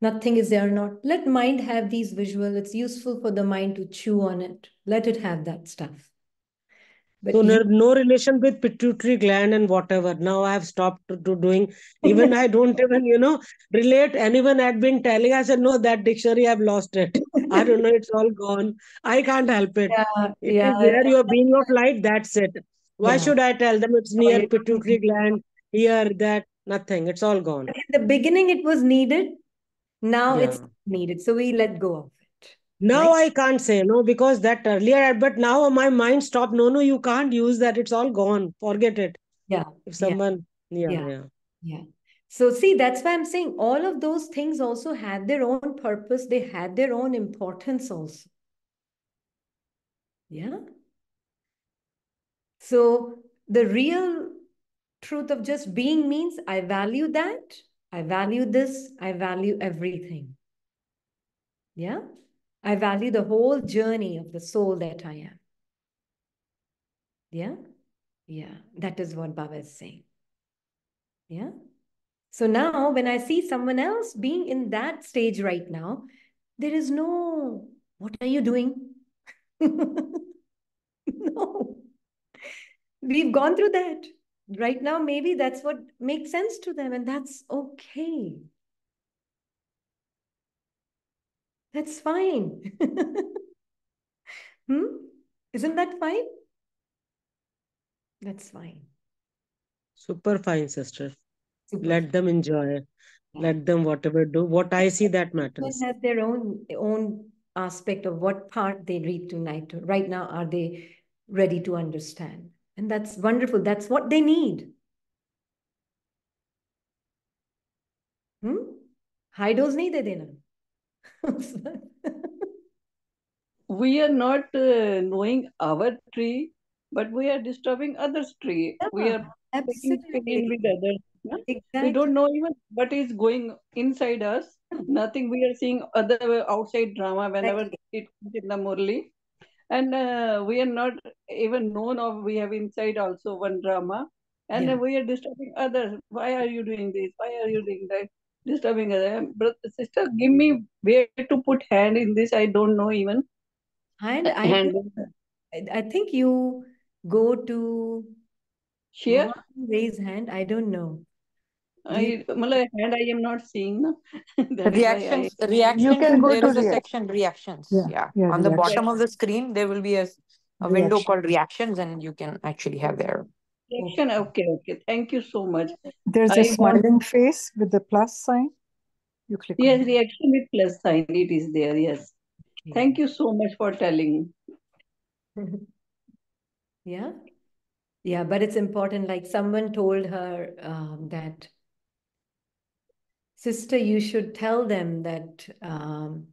nothing is there or not. Let mind have these visual. It's useful for the mind to chew on it. Let it have that stuff. But so no, no relation with pituitary gland and whatever. Now I have stopped to, to doing. Even I don't even you know relate. Anyone had been telling. I said no, that dictionary I've lost it. I don't know. It's all gone. I can't help it. yeah, It yeah, there. Your being of light. That's it. Why yeah. should I tell them it's oh, near you don't pituitary gland? Here, that, nothing. It's all gone. In the beginning, it was needed. Now it's Yeah. not needed. So we let go of it. Now Right? I can't say no because that earlier, but now my mind stopped. No, no, you can't use that. It's all gone. Forget it. Yeah, If someone, yeah, yeah, yeah. yeah. So see, that's why I'm saying all of those things also had their own purpose. They had their own importance also. Yeah. So the real truth of just being means I value that. I value this. I value everything. Yeah. I value the whole journey of the soul that I am. Yeah. Yeah. That is what Baba is saying. Yeah. So now when I see someone else being in that stage right now, there is no, what are you doing? no. We've gone through that. Right now, maybe that's what makes sense to them, and that's okay. That's fine. hmm? Isn't that fine? That's fine. Super fine, sister. Super Let fine. them enjoy. Let them whatever do. What I see that matters. has their own own aspect of what part they read tonight. Right now, are they ready to understand? And that's wonderful. That's what they need. Hmm? High dose nahi de dena. we are not uh, knowing our tree, but we are disturbing others' tree. Yeah, we are absolutely. with others. Yeah? Exactly. We don't know even what is going inside us. Hmm. Nothing. We are seeing other outside drama whenever right. it comes in the Murli. And uh, we are not even known of we have inside also one drama. And Yeah. uh, we are disturbing others. Why are you doing this? Why are you doing that? Disturbing others. Brother, sister, give me where to put hand in this. I don't know even. And I, Hand think- I think you go to share. raise hand. I don't know. I, matlab, hand I am not seeing. No? that is why I, Reactions, reactions. can go there to is a react- section reactions. Yeah, Yeah. yeah, On the reaction. bottom of the screen, there will be a, a window Reaction. called reactions, and you can actually have there. reaction. Okay, okay. Thank you so much. There's I a want- smiling face with the plus sign. You click Yes, on reaction with plus sign. It is there. Yes. Thank you so much for telling. Yeah. Yeah, but it's important. Like someone told her um, that, sister, you should tell them that, um,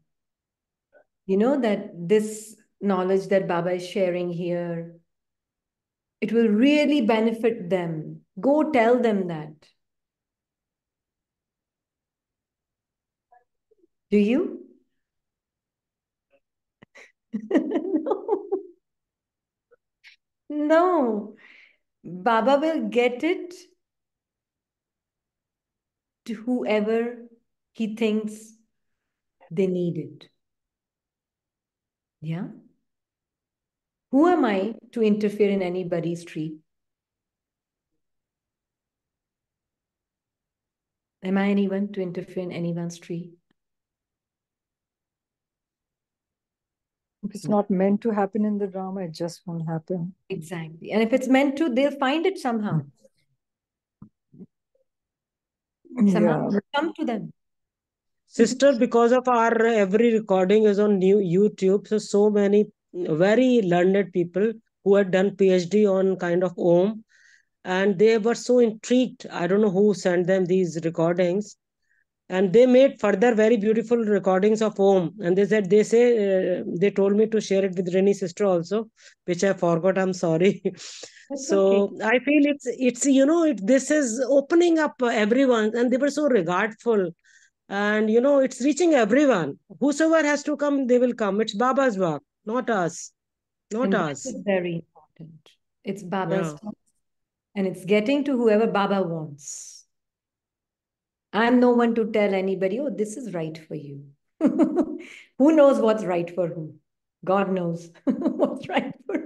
you know, that this knowledge that Baba is sharing here, it will really benefit them. Go tell them that. Do you? no. No. Baba will get it to whoever he thinks they need it. Yeah? Who am I to interfere in anybody's tree? Am I anyone to interfere in anyone's tree? If it's not meant to happen in the drama, it just won't happen. Exactly. And if it's meant to, they'll find it somehow. Somehow Yeah. come to them. Sister, because of our every recording is on new YouTube, so so many very learned people who had done PhD on kind of Om, and they were so intrigued. I don't know who sent them these recordings, and they made further very beautiful recordings of Om. And they said they say uh, they told me to share it with Rini sister also, which I forgot. I'm sorry. That's so okay. I feel it's it's you know it, this is opening up everyone, and they were so regardful and you know it's reaching everyone whosoever has to come they will come it's baba's work not us not And us very important. It's Baba's Yeah. task. And it's getting to whoever Baba wants. I'm no one to tell anybody, oh, this is right for you. who knows what's right for who? God knows what's right for who.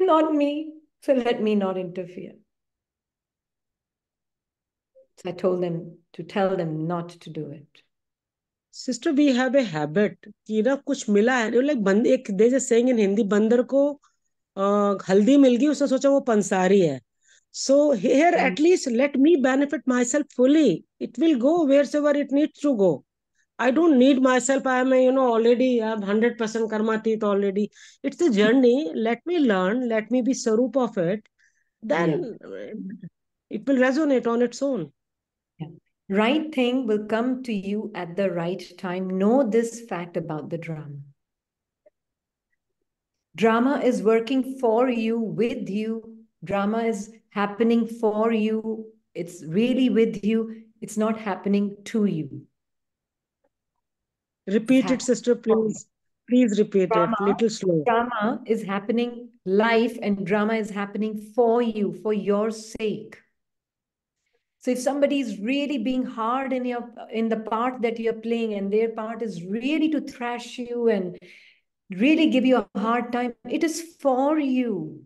Not me. So let me not interfere. So I told them to tell them not to do it. Sister, we have a habit कि ना कुछ मिला है like बंद एक there's a saying in Hindi बंदर को हल्दी मिल गई उसने सोचा वो पंसारी है so here mm. at least let me benefit myself fully it will go wherever it needs to go I don't need myself. I am, you know, already I have 100% karmateet already. It's a journey. Let me learn. Let me be sarup of it. Then yeah. it will resonate on its own. Yeah. Right thing will come to you at the right time. Know this fact about the drama. Drama is working for you, with you. Drama is happening for you. It's really with you. It's not happening to you. Repeat it, sister, please. Please repeat drama, it, little slow. Drama is happening life and drama is happening for you, for your sake. So if somebody is really being hard in your in the part that you're playing, and their part is really to thrash you and really give you a hard time, it is for you.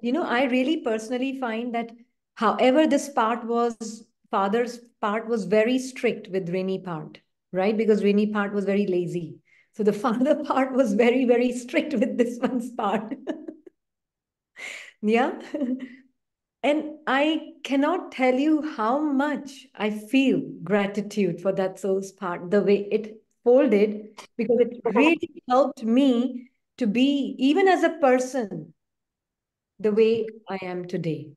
You know, I really personally find that however this part was father's part was very strict with Rini part, right? Because Rini part was very lazy. So the father part was very, very strict with this one's part. yeah. and I cannot tell you how much I feel gratitude for that soul's part, the way it folded, because it really helped me to be, even as a person, the way I am today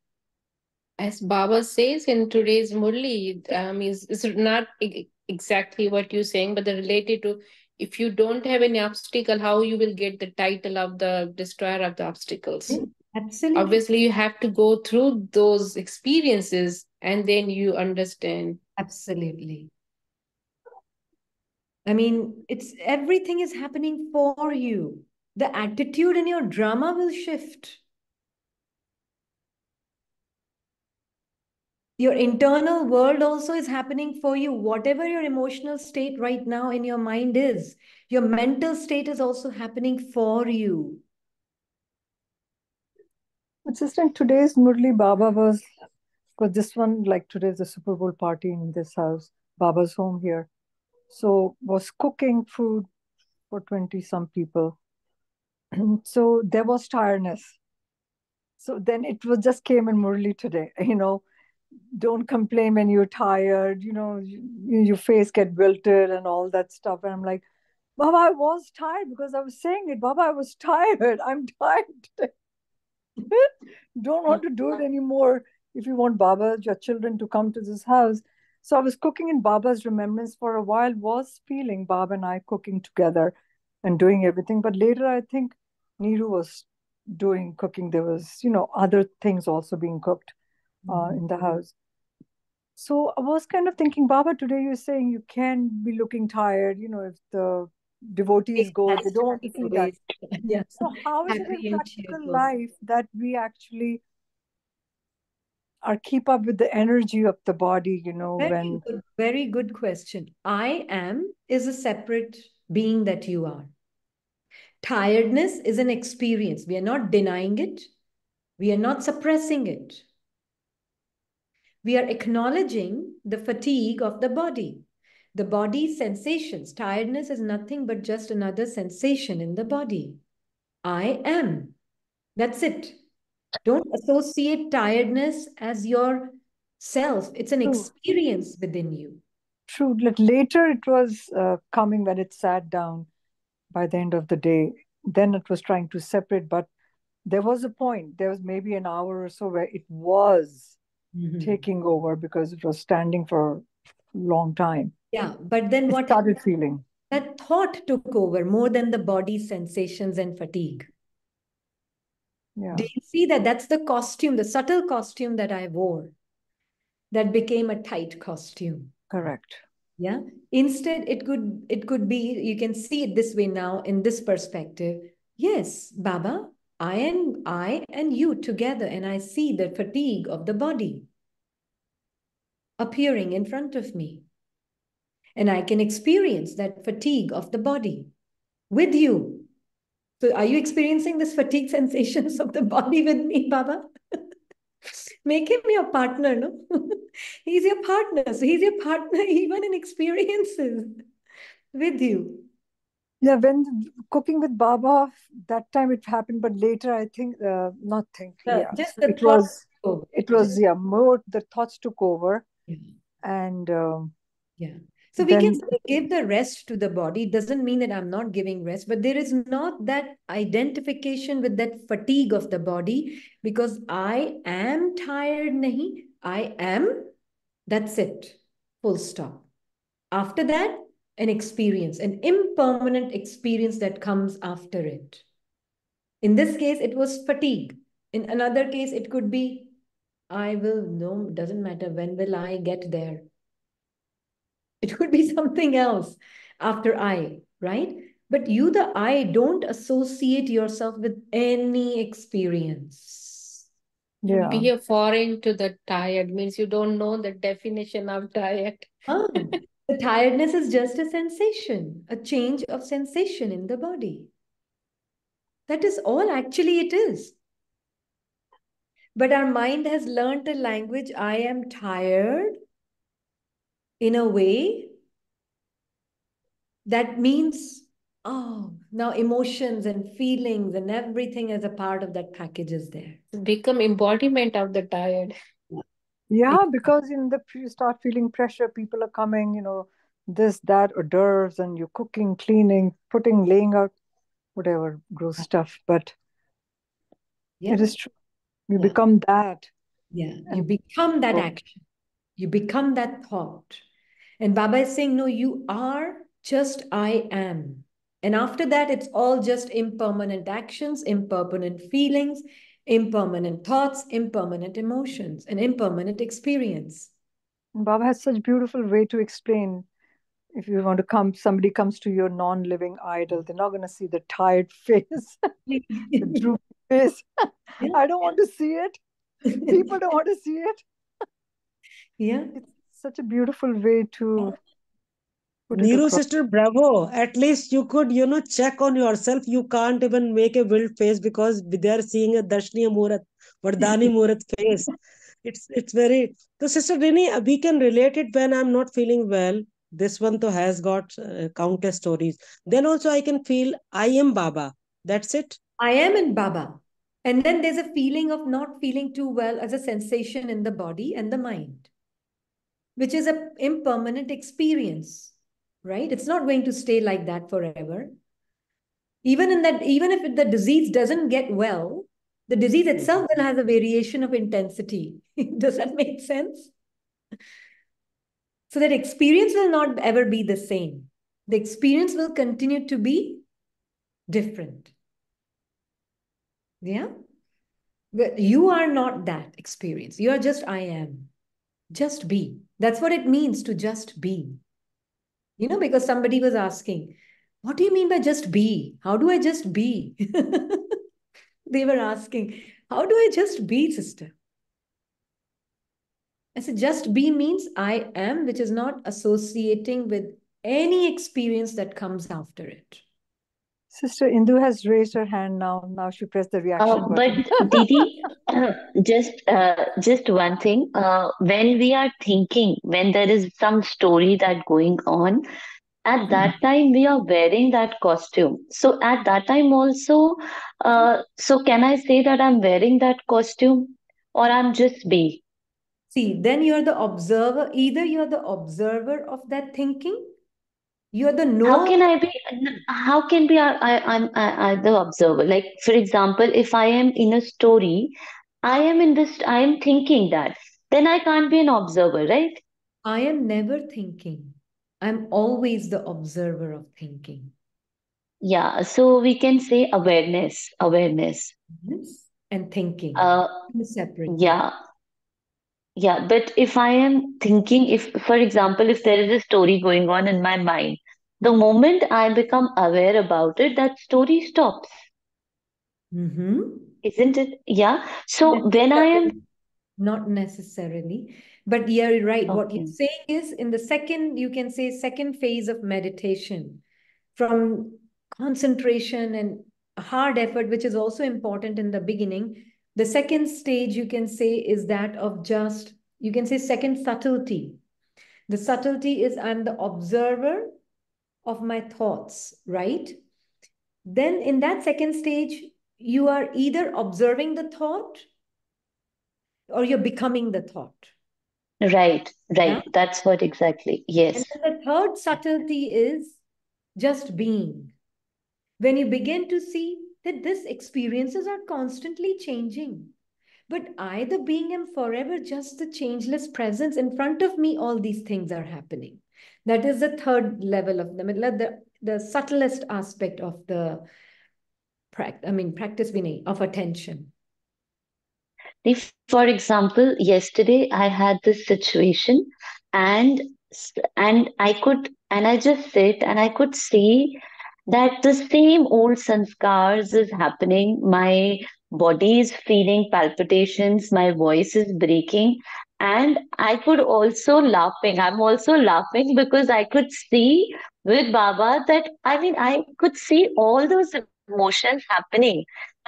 as Baba says in today's Murli, um, is, is not exactly what you're saying, but the related to if you don't have any obstacle, how you will get the title of the destroyer of the obstacles. Absolutely. Obviously, you have to go through those experiences and then you understand. Absolutely. I mean, it's everything is happening for you. The attitude in your drama will shift. Your internal world also is happening for you. Whatever your emotional state right now in your mind is your mental state is also happening for you. But sister today's murli baba was because this one like today's the super bowl party in this house baba's home here. So was cooking food for 20 some people. So there was tiredness. So then it was just came in murli today you know don't complain when you're tired you know you, your face get wilted and all that stuff. And i'm like baba i was tired because i was saying it. Baba i was tired. I'm tired don't want to do it anymore. If you want baba your children to come to this house. So i was cooking in baba's remembrance for a while was feeling baba and i cooking together and doing everything. But later i think Neeru was doing cooking. There was you know other things also being cooked uh, in the house. So I was kind of thinking, Baba, today you're saying you can be looking tired, you know, if the devotees go, they don't want to see that. Yeah. So how is it in practical life that we actually are keep up with the energy of the body, you know, very when good, very good question. I am is a separate being that you are. Tiredness is an experience. We are not denying it. We are not suppressing it we are acknowledging the fatigue of the body. The body's sensations. Tiredness is nothing but just another sensation in the body. I am. That's it. Don't associate tiredness as your self. It's an True. experience within you. True. Later it was uh, coming when it sat down by the end of the day. Then it was trying to separate, but there was a point. There was maybe an hour or so where it was mm-hmm. taking over because it was standing for a long time. Yeah, but then what started feeling? That thought took over more than the body sensations and fatigue. Yeah. Do you see that? That's the costume, the subtle costume that I wore that became a tight costume. Correct. Yeah. Instead, it could it could be, you can see it this way now in this perspective. Yes, Baba, I and I and you together, and I see the fatigue of the body appearing in front of me. And I can experience that fatigue of the body. with you. So are you experiencing this fatigue sensations of the body with me, Baba? Make him your partner, no? he's your partner. So he's your partner even in experiences with you. Yeah, when cooking with Baba, that time it happened, but later I think uh, not think. Yeah, just the it was it was yeah more the thoughts took over, Yeah. and um, Yeah. So we can then give the rest to the body. It doesn't mean that I'm not giving rest, but there is not that identification with that fatigue of the body because I am tired, nahi. I am. That's it. Full stop. After that, an experience, an impermanent experience that comes after it. In this case, it was fatigue. In another case, it could be, I will, no, doesn't matter. When will I get there? It could be something else after I, right? But you, the I, don't associate yourself with any experience. yeah, Be a foreign to the tired means you don't know the definition of tired. Ah, the tiredness is just a sensation, a change of sensation in the body. That is all actually it is. But our mind has learned the language, I am tired, in a way that means, oh, now emotions and feelings and everything as a part of that package is there. Become embodiment of the tired. Yeah, because in the you start feeling pressure, people are coming, you know, this, that, hors d'oeuvres, and you're cooking, cleaning, putting, laying out, whatever gross stuff. But Yeah. it is true. You Yeah. become that. Yeah, you become that oh, action. You become that thought. And Baba is saying, no, you are just I am. And after that, it's all just impermanent actions, impermanent feelings, impermanent thoughts, impermanent emotions, and impermanent experience. Baba has such beautiful way to explain. If you want to come, somebody comes to your non-living idol, they're not going to see the tired face, the droopy face. I don't want to see it. People don't want to see it. yeah. It's such a beautiful way to Neeru sister, bravo. At least you could, you know, check on yourself. You can't even make a wild face because they are seeing a Darshaniya Murat, Vardani Murat face. It's it's very. So, Sister Rini, we can relate it when I'm not feeling well. This one though has got uh, countless stories. Then also I can feel I am Baba. That's it. I am in Baba. And then there's a feeling of not feeling too well as a sensation in the body and the mind, which is an impermanent experience, right? It's not going to stay like that forever. Even in that, even if the disease doesn't get well, the disease mm-hmm. itself then has a variation of intensity. Does that make sense? So that experience will not ever be the same. The experience will continue to be different. Yeah? But you are not that experience. You are just I am. Just be. That's what it means to just be. You know, because somebody was asking, what do you mean by just be? How do I just be? they were asking, how do I just be, sister? I said, just be means I am, which is not associating with any experience that comes after it. Sister Indu has raised her hand now. Now she pressed the reaction Uh, button. but Didi, just uh, just one thing. Uh, when we are thinking, when there is some story that going on, at that time we are wearing that costume. So at that time also, uh, so can I say that I'm wearing that costume, or I'm just be? See, then you're the observer. Either you're the observer of that thinking, you're the How can I be? How can be? I, I I'm I, I the observer. Like for example, if I am in a story, I am in this. I am thinking that. Then I can't be an observer, right? I am never thinking. I'm always the observer of thinking. Yeah, so we can say awareness, awareness. Yes. And thinking. Uh, Separate. yeah, yeah. But if I am thinking, if, for example, if there is a story going on in my mind, the moment I become aware about it, that story stops, Mm-hmm. isn't it? Yeah. So when I am, Not necessarily. But you're right. What you're saying is in the second, you can say second phase of meditation, from concentration and hard effort, which is also important in the beginning. The second stage you can say is that of just, you can say second subtlety. The subtlety is I'm the observer of my thoughts, right? Then in that second stage, you are either observing the thought or you're becoming the thought. Right, right. Yeah? That's what exactly. Yes. And the third subtlety is just being. When you begin to see that these experiences are constantly changing, but I, the being, am forever just the changeless presence. In front of me, all these things are happening. That is the third level of the the, the subtlest aspect of the practice, I mean practice vinay of attention. If, for example, yesterday I had this situation and and I could and I just sit and I could see that the same old sanskars is happening. My body is feeling palpitations, my voice is breaking, and I could also laughing. I'm also laughing because I could see with Baba that I mean I could see all those emotions happening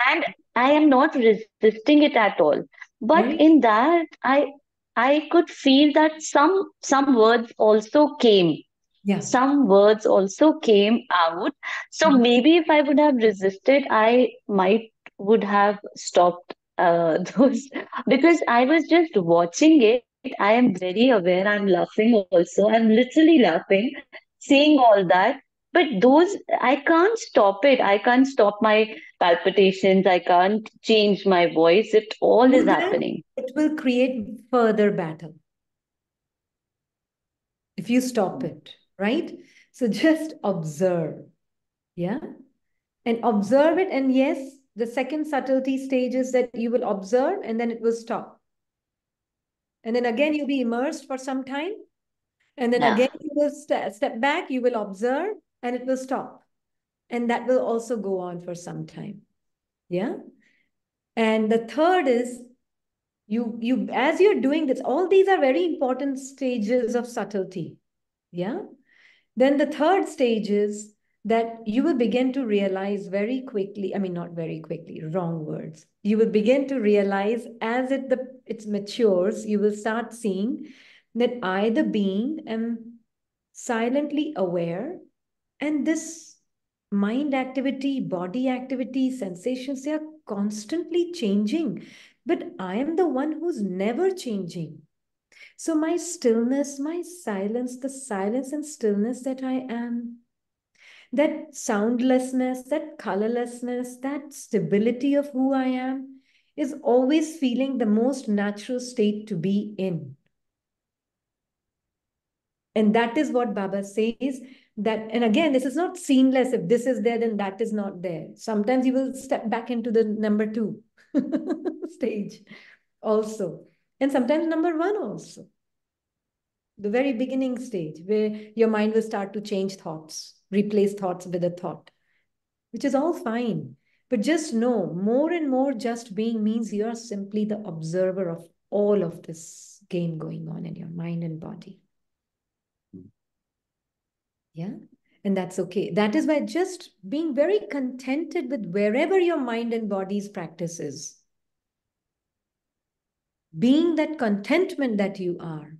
and I am not resisting it at all. But mm-hmm. in that I I could feel that some some words also came. Yeah. Some words also came out. So mm-hmm. maybe if I would have resisted, I might would have stopped uh, those because I was just watching it. I am very aware. I'm laughing also. I'm literally laughing, seeing all that. But those, I can't stop it. I can't stop my palpitations. I can't change my voice. It all is happening. It will create further battle if you stop it, right? So just observe. Yeah. And observe it. And yes, the second subtlety stage is that you will observe and then it will stop. And then again, you'll be immersed for some time. And then yeah. again, you will st step back, you will observe and it will stop. And that will also go on for some time. Yeah. And the third is you, you, as you're doing this, all these are very important stages of subtlety. Yeah. Then the third stage is that you will begin to realize very quickly, I mean, not very quickly, wrong words. You will begin to realize as it the it matures, you will start seeing that I, the being, am silently aware. And this mind activity, body activity, sensations, they are constantly changing. But I am the one who's never changing. So my stillness, my silence, the silence and stillness that I am, that soundlessness, that colorlessness, that stability of who I am is always feeling the most natural state to be in. And that is what Baba says that, and again, this is not seamless. If this is there, then that is not there. Sometimes you will step back into the number two stage also. And sometimes number one also. The very beginning stage where your mind will start to change thoughts replace thoughts with a thought, which is all fine. But just know more and more just being means you are simply the observer of all of this game going on in your mind and body. Hmm. Yeah. And that's okay. That is why just being very contented with wherever your mind and body's practice is. Being that contentment that you are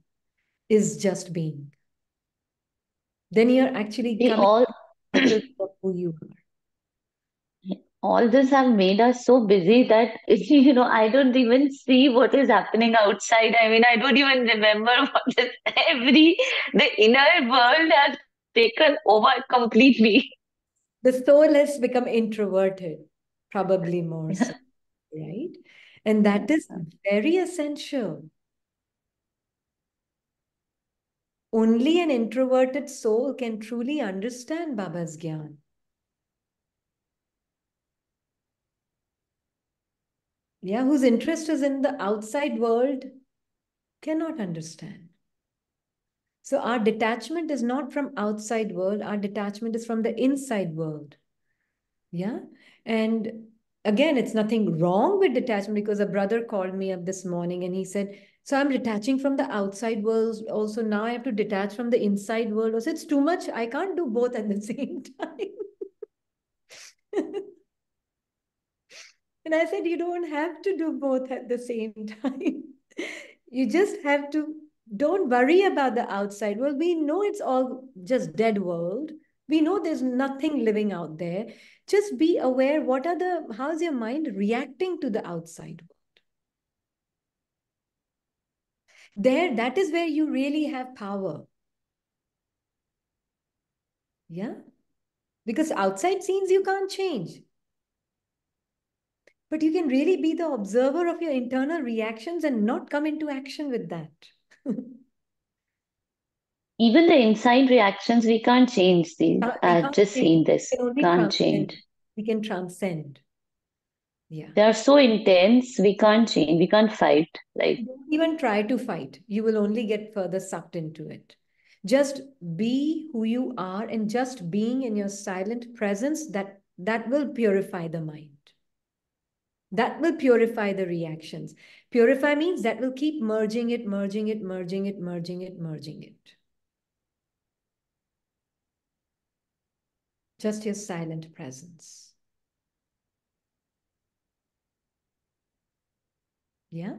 is just being then you're actually we all who you are. All this have made us so busy that you know I don't even see what is happening outside. I mean, I don't even remember what is every the inner world has taken over completely. The soul has become introverted, probably more so, right? And that is very essential Only an introverted soul can truly understand Baba's Gyan. Yeah, whose interest is in the outside world cannot understand. So our detachment is not from outside world, our detachment is from the inside world. Yeah. And again, it's nothing wrong with detachment because a brother called me up this morning and he said, so I'm detaching from the outside world. Also, now I have to detach from the inside world. Also, it's too much. I can't do both at the same time. and I said, You don't have to do both at the same time. you just have to, don't worry about the outside world. We know it's all just dead world. We know there's nothing living out there. Just be aware what are the, how's your mind reacting to the outside world? There, that is where you really have power. Yeah. Because outside scenes you can't change. But you can really be the observer of your internal reactions and not come into action with that. Even the inside reactions, we can't change these. Uh, I've just change. seen this. Can't change. We can transcend. Yeah. They are so intense, we can't change. We can't fight. Like, Don't even try to fight. You will only get further sucked into it. Just be who you are and just being in your silent presence that that will purify the mind. That will purify the reactions. Purify means that will keep merging it, merging it, merging it, merging it, merging it. Just your silent presence. Yeah.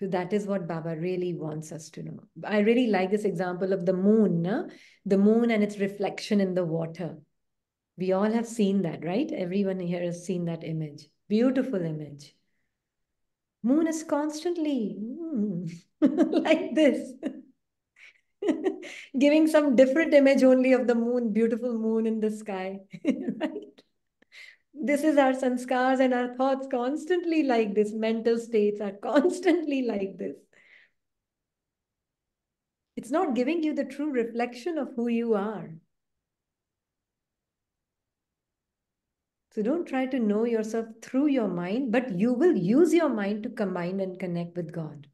So that is what Baba really wants us to know. I really like this example of the moon, no? the moon and its reflection in the water. We all have seen that, right? Everyone here has seen that image. Beautiful image. Moon is constantly mm, like this. Giving some different image only of the moon, beautiful moon in the sky, right? This is our sanskars and our thoughts constantly like this. Mental states are constantly like this. It's not giving you the true reflection of who you are. So don't try to know yourself through your mind, but you will use your mind to combine and connect with God.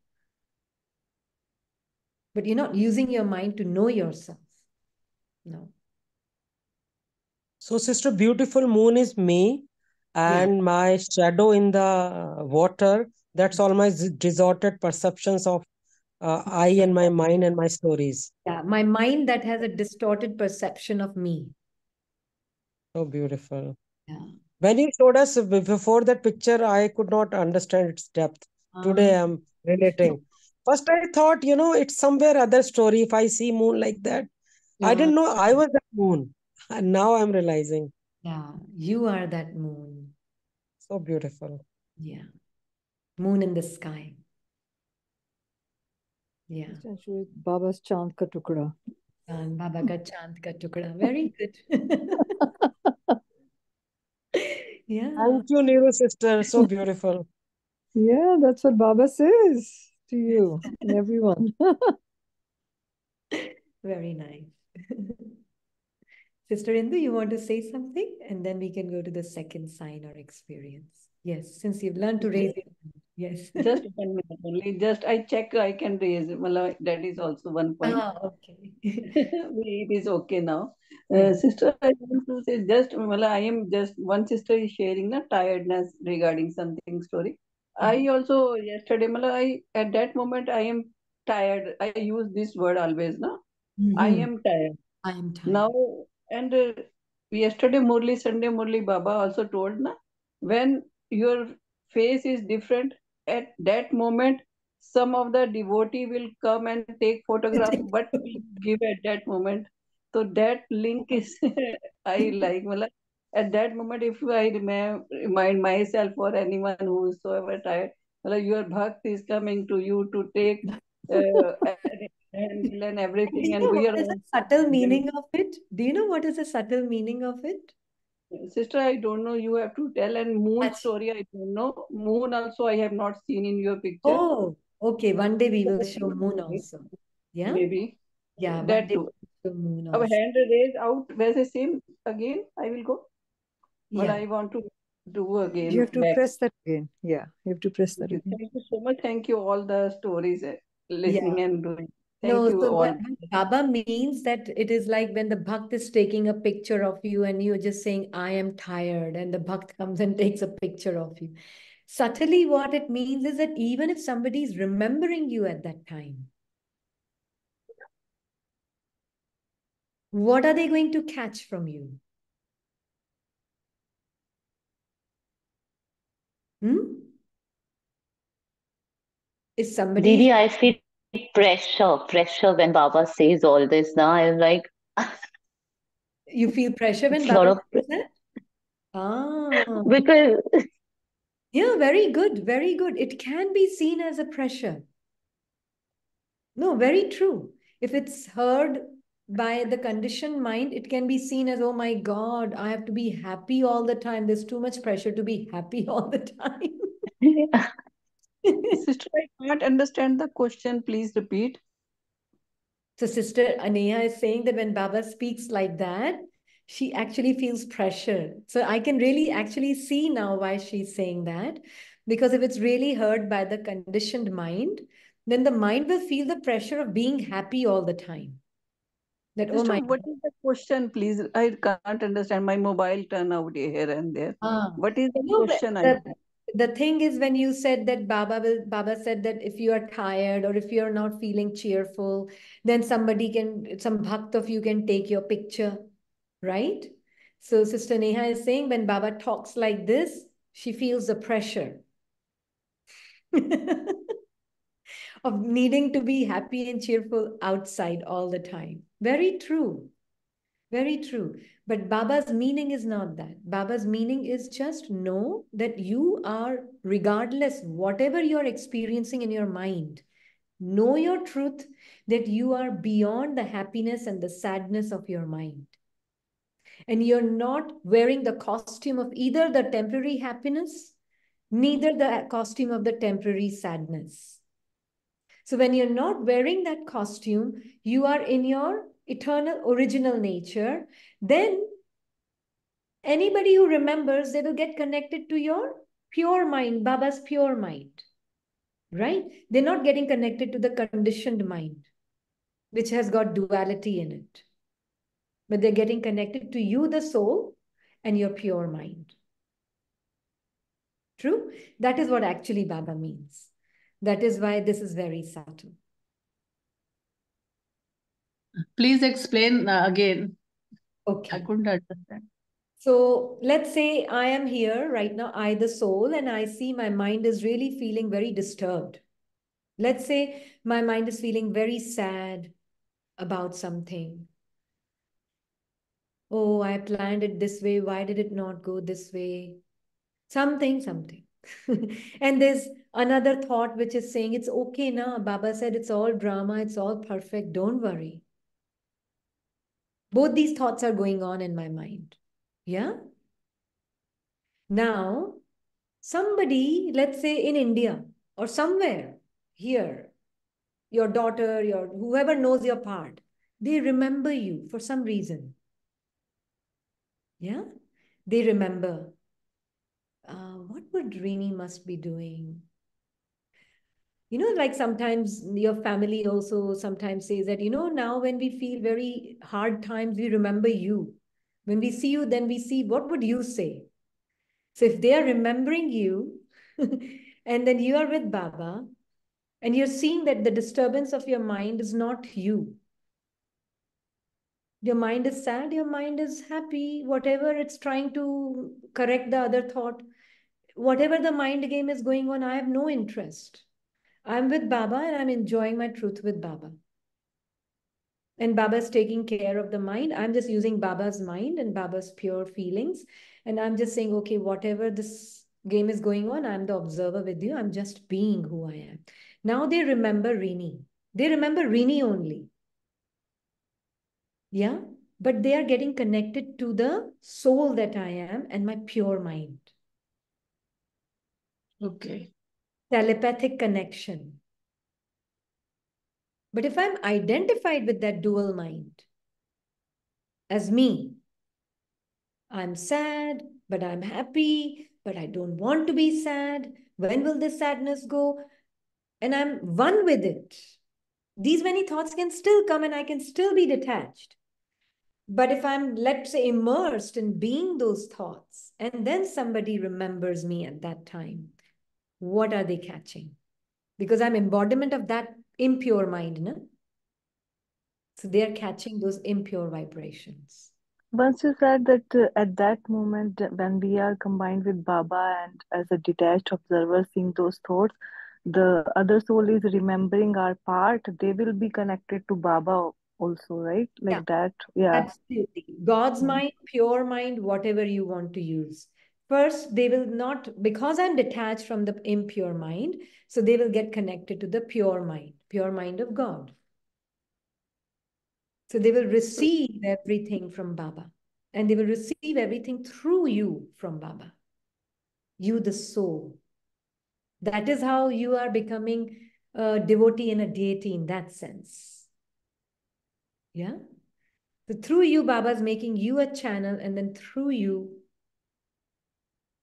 But you're not using your mind to know yourself. No. So, sister, beautiful moon is me, and my shadow in the water. That's all my distorted perceptions of uh, I and my mind and my stories. Yeah, my mind that has a distorted perception of me. So beautiful. Yeah. When you showed us before that picture, I could not understand its depth. Today Ah. I'm relating. First, I thought, you know, it's somewhere other story. If I see moon like that, I didn't know I was that moon. And now I'm realizing. Yeah, you are that moon. So beautiful. Yeah. Moon in the sky. Yeah. Essentially, Baba's chand ka tukda. And Baba ka chand ka tukda. Very good. yeah. Thank you, Neeru sister. So beautiful. Yeah, that's what Baba says to you and everyone. Very nice. Sister Indu, you want to say something? And then we can go to the second sign or experience. Yes, since you've learned to raise it. Yes. Just one minute only. Just I check I can raise. Malay, that is also one point. Ah, okay. it is okay now. Uh, sister, I want to say just, Malay, I am just, one sister is sharing the tiredness regarding something story. I also, yesterday, Malay, I, at that moment, I am tired. I use this word always, na? I Mhm. am tired. I am tired. Now, and uh, yesterday, Murli, Sunday, Murli Baba also told, na, when your face is different, at that moment, some of the devotee will come and take photograph, but give at that moment. So that link is, I like, malab, at that moment, if I remind myself or anyone who is so ever tired, your bhakt is coming to you to take uh, and, and everything, Do you and know we what are is the subtle meaning of it? Do you know what is the subtle meaning of it? Sister, I don't know. You have to tell. And moon Ach- story, I don't know. Moon also, I have not seen in your picture. Oh, okay. One day we will show moon also. Yeah? Maybe Yeah, that too. we'll moon Our also. hand raised out. Where's the same again? I will go. But Yeah. I want to do again You have to back. press that again. Yeah, you have to press that Thank you. again. Thank you so much. Thank you all the stories, eh, listening and doing. Thank No, you so all. what what Baba means that it is like when the Bhakt is taking a picture of you and you're just saying, I am tired, and the Bhakt comes and takes a picture of you. Subtly, what it means is that even if somebody is remembering you at that time, what are they going to catch from you? Hmm? Is somebody Didi, I feel pressure, pressure when Baba says all this. Now I'm like, you feel pressure when Baba of says that? Ah, because yeah, very good, very good. It can be seen as a pressure. No, very true. If it's heard by the conditioned mind, it can be seen as, oh my God, I have to be happy all the time. There's too much pressure to be happy all the time. Sister, I can't understand the question. Please repeat. So Sister Aneha is saying that when Baba speaks like that, she actually feels pressure. So I can really actually see now why she's saying that. Because if it's really heard by the conditioned mind, then the mind will feel the pressure of being happy all the time. That, oh my what is the question, please? I can't understand. My mobile turn out here and there. Ah, What is the no, question? The, the thing is when you said that Baba will Baba said that if you are tired or if you're not feeling cheerful, then somebody can some bhakt of you can take your picture, right? So Sister Neha is saying when Baba talks like this, she feels the pressure of needing to be happy and cheerful outside all the time. Very true. Very true. But Baba's meaning is not that. Baba's meaning is just know that you are, regardless, whatever you're experiencing in your mind, know your truth that you are beyond the happiness and the sadness of your mind. And you're not wearing the costume of either the temporary happiness, neither the costume of the temporary sadness. So when you're not wearing that costume, you are in your eternal original nature, then anybody who remembers, they will get connected to your pure mind, Baba's pure mind, right? They're not getting connected to the conditioned mind, which has got duality in it. But they're getting connected to you, the soul, and your pure mind. True? That is what actually Baba means. That is why this is very subtle. Please explain uh, again. Okay. I couldn't understand. So let's say I am here right now, I, the soul, and I see my mind is really feeling very disturbed. Let's say my mind is feeling very sad about something. Oh, I planned it this way. Why did it not go this way? Something, something. and there's another thought which is saying, it's okay now. Baba said it's all drama, it's all perfect. Don't worry. Both these thoughts are going on in my mind. Yeah? Now, somebody, let's say in India or somewhere here, your daughter, your whoever knows your part, they remember you for some reason. Yeah? They remember. Uh, what would Rini must be doing? You know like sometimes your family also sometimes says that you know now when we feel very hard times we remember you. When we see you then we see what would you say? So if they are remembering you and then you are with baba and you're seeing that the disturbance of your mind is not you. Your mind is sad your mind is happy whatever it's trying to correct the other thought whatever the mind game is going on i have no interest I'm with Baba and I'm enjoying my truth with Baba. And Baba's taking care of the mind. I'm just using Baba's mind and Baba's pure feelings. And I'm just saying, okay, whatever this game is going on, I'm the observer with you. I'm just being who I am. Now they remember Rini. They remember Rini only. Yeah. But they are getting connected to the soul that I am and my pure mind. Okay telepathic connection. But if I'm identified with that dual mind as me, I'm sad, but I'm happy, but I don't want to be sad. When will this sadness go? And I'm one with it. These many thoughts can still come and I can still be detached. But if I'm, let's say, immersed in being those thoughts, and then somebody remembers me at that time, what are they catching? Because I'm embodiment of that impure mind, no? So they're catching those impure vibrations. Once you said that uh, at that moment when we are combined with Baba and as a detached observer seeing those thoughts, the other soul is remembering our part, they will be connected to Baba also, right? Like Yeah. that. Yeah. Absolutely. God's Mm. mind, pure mind, whatever you want to use. First, they will not, because I'm detached from the impure mind, so they will get connected to the pure mind, pure mind of God. So they will receive everything from Baba, and they will receive everything through you from Baba. You, the soul. That is how you are becoming a devotee and a deity in that sense. Yeah? So through you, Baba is making you a channel, and then through you,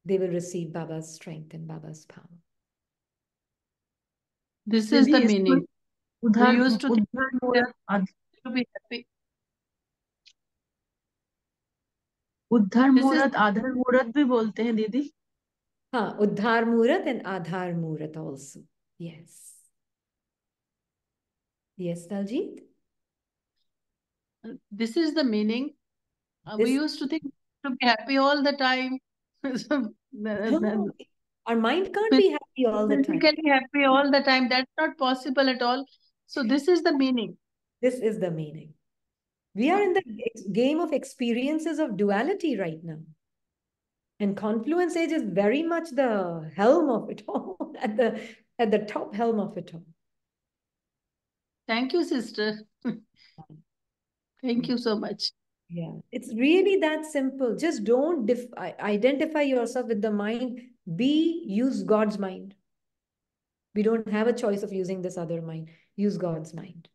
they will receive Baba's strength and Baba's power. This is the दीदी इसमें meaning. We उद्धार used to think उद्धार we मूरत are to be happy. उद्धार This is मूरत आधार मूरत भी बोलते हैं दीदी हाँ, Uddhar Murat and Adhar Murat also. Yes. Yes, Daljit? this is the meaning. Uh, we This, used to think to be happy all the time. so, no, our mind can't be happy all the time. physically happy all the time. That's not possible at all. So this is the meaning. This is the meaning. We are in the game of experiences of duality right now. And confluence age is very much the helm of it all, at the at the top helm of it all. Thank you, sister. Thank you so much yeah. It's really that simple. Just don't def- identify yourself with the mind. Be use god's mind. We don't have a choice of using this other mind. Use god's mind.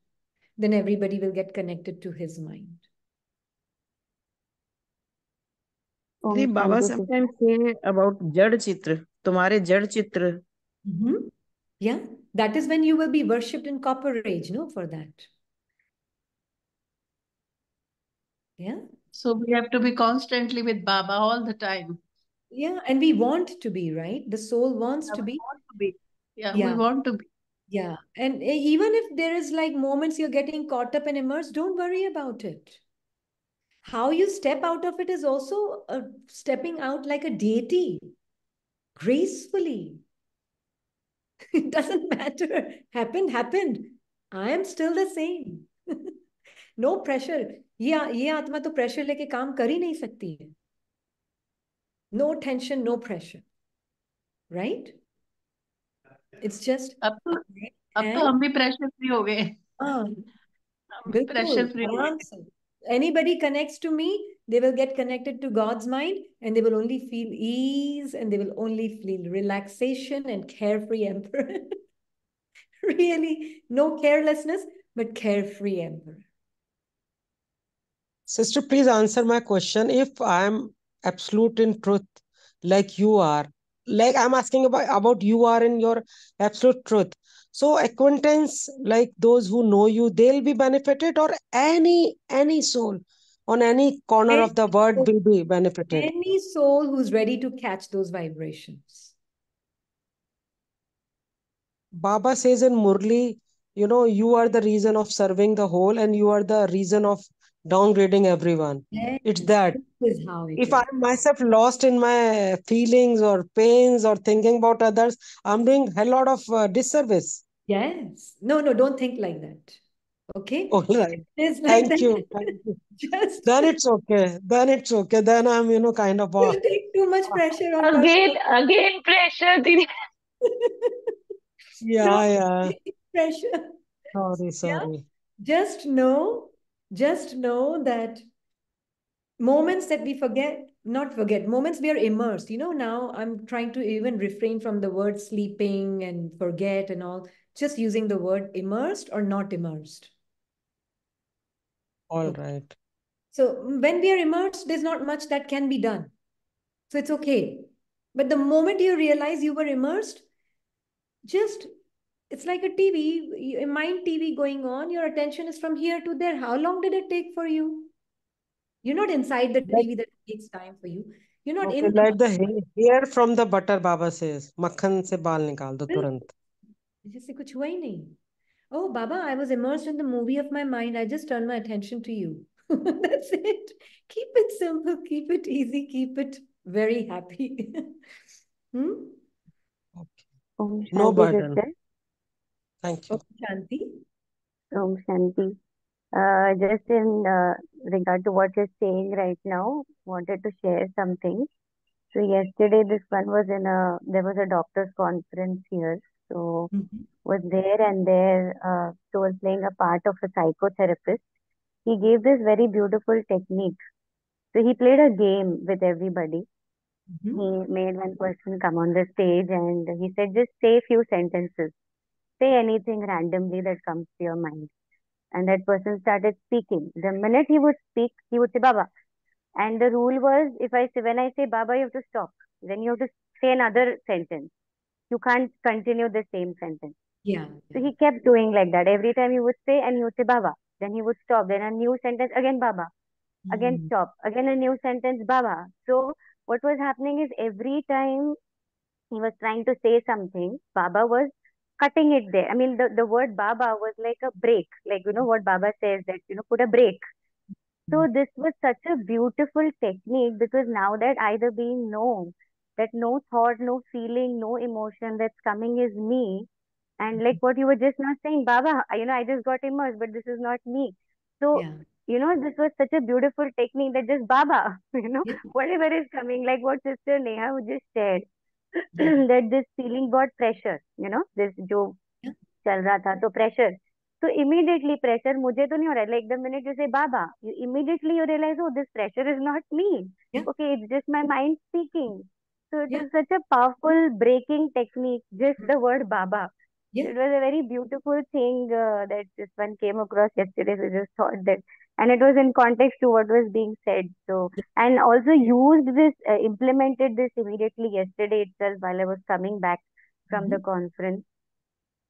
Then everybody will get connected to his mind. Um, See, Baba sometimes say about Jad Chitra, Tumare Jad Chitra. Mm-hmm. Yeah, that is when you will be worshipped in copper age, no, for that. Yeah, So we have to be constantly with Baba all the time. yeah, and we want to be, right? The soul wants Yeah, to be. want to be. Yeah, we want to be. yeah. And even if there is like moments you're getting caught up and immersed, don't worry about it. How you step out of it is also uh, stepping out like a deity, gracefully. It doesn't matter. Happened, happened. I am still the same. No pressure ये ये आत्मा तो pressure लेके काम कर ही नहीं सकती है no tension no pressure right it's just अब तो अब तो and हम भी प्रेशर फ्री हो गए हाँ हम भी प्रेशर बिल्कुल फ्री हो आराम गए से anybody connects to me they will get connected to god's mind and they will only feel ease and they will only feel relaxation and carefree emperor really no carelessness but carefree emperor Sister, please answer my question. If I'm absolute in truth, like you are, like I'm asking about, about you are in your absolute truth. So acquaintance, like those who know you, they'll be benefited, or any any soul on any corner of the world will be benefited. any soul who's ready to catch those vibrations Baba says in Murli, you know, you are the reason of serving the whole, and you are the reason of downgrading everyone. It's yes that. this how it if is I'm myself lost in my feelings or pains or thinking about others, I'm doing a lot of uh, disservice. yes no no don't think like that okay All right. it is like Thank that you. Thank you. just Then it's okay. Then it's okay. Then I'm, you know, kind of uh, don't take too much pressure on Again, yourself again pressure, Didi. yeah, don't yeah. pressure Sorry, yeah sorry. just know just know that moments that we forget not forget moments we are immersed. You know now i'm trying to even refrain from the word sleeping and forget and all just using the word immersed or not immersed. All right. so when we are immersed there's not much that can be done. So it's okay. But the moment you realize you were immersed just it's like a tv a mind tv going on your attention is from here to there how long did it take for you you're not inside the Like, tv that takes time for you you're not okay, in the like the hair hair from the butter, Baba says. Makhan se baal nikal do बिल्कुल turant. जैसे कुछ हुआ ही नहीं oh baba i was immersed in the movie of my mind i just turned my attention to you That's it. Keep it simple, keep it easy, keep it very happy. hmm? Okay. Om No Shanti, burden. sister. Thank you. Om Shanti. Om Shanti. Uh, just in uh, regard to what you're saying right now, wanted to share something. So yesterday, this one was in a there was a doctor's conference here. So Mhm. was there and there. Uh, so was playing a part of a psychotherapist. He gave this very beautiful technique. So he played a game with everybody. Mhm. He made one person come on the stage and he said, just say a few sentences. Say anything randomly that comes to your mind. And that person started speaking. The minute he would speak, he would say Baba. And the rule was if I say when I say Baba, you have to stop. Then you have to say another sentence. You can't continue the same sentence. Yeah. So he kept doing like that. Every time he would say and he would say Baba. Then he would stop. Then a new sentence again Baba. Again Mm. stop. Again a new sentence Baba. So what was happening is every time he was trying to say something, Baba was cutting it there. I mean, the, the word Baba was like a break, like, you know, what Baba says that, you know, put a break. So hmm. this was such a beautiful technique because now that either being known that no thought, no feeling, no emotion that's coming is me. And hmm. like what you were just now saying, Baba, you know, I just got immersed, but this is not me. So, Yeah. you know, this was such a beautiful technique that just Baba, you know, whatever is coming, like what Sister Neha just said. that this feeling got pressure, you know, this जो Yeah. चल रहा था तो pressure. So immediately pressure मुझे तो नहीं हो रहा है. Like the minute you say Baba, you immediately you realize, oh, this pressure is not me. Yeah. Okay, it's just my mind speaking. So it Yeah. is such a powerful breaking technique, just the word Baba. Yeah. It was a very beautiful thing uh, that this one came across yesterday. So I just thought that, and it was in context to what was being said. So, and also used this, uh, implemented this immediately yesterday itself while I was coming back from the Mhm. conference,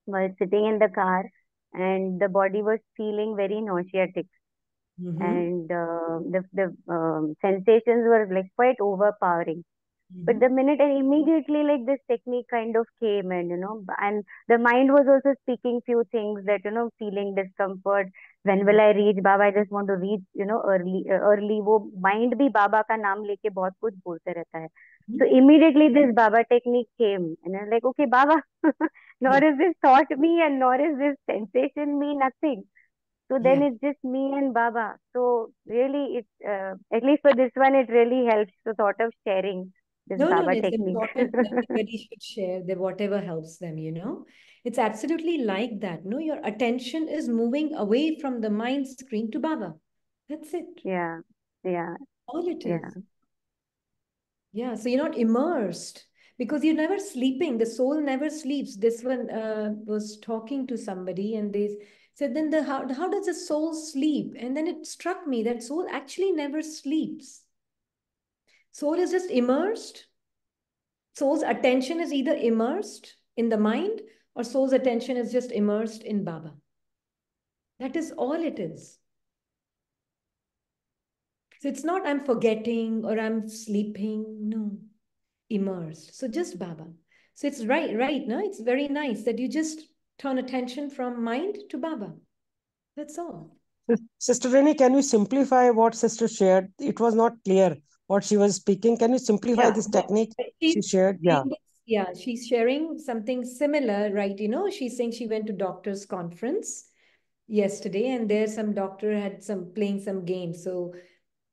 while sitting in the car, and the body was feeling very nauseatic, Mhm. and uh, the the um, sensations were like quite overpowering. But Mhm. the minute and immediately like this technique kind of came and you know and the mind was also speaking few things that you know feeling discomfort when will I reach Baba I just want to reach you know early uh, early वो mind भी बाबा का नाम लेके बहुत कुछ बोलते रहता है so immediately this Baba technique came and I'm like okay Baba nor Yeah. is this thought me and nor is this sensation me nothing so then Yeah. it's just me and Baba so really it uh, at least for this one it really helps the thought of sharing this No, no, it's important. Everybody should share the whatever helps them, you know. It's absolutely like that. No, your attention is moving away from the mind screen to Baba. That's it. yeah, yeah, All it yeah. Yeah. So you're not immersed because you're never sleeping. The soul never sleeps. This one uh, was talking to somebody and they said, then the how, how does the soul sleep? And then it struck me that soul actually never sleeps. Soul is just immersed. Soul's attention is either immersed in the mind or soul's attention is just immersed in Baba. That is all it is. So it's not I'm forgetting or I'm sleeping. No, immersed. So just Baba. So it's right, right. No, it's very nice that you just turn attention from mind to Baba. That's all. Sister Rini, can you simplify what sister shared? It was not clear what she was speaking. Can you simplify Yeah, this technique she she's shared? Yeah. yeah, she's sharing something similar, right? You know, she's saying she went to doctor's conference yesterday, and there some doctor had some playing some games. So,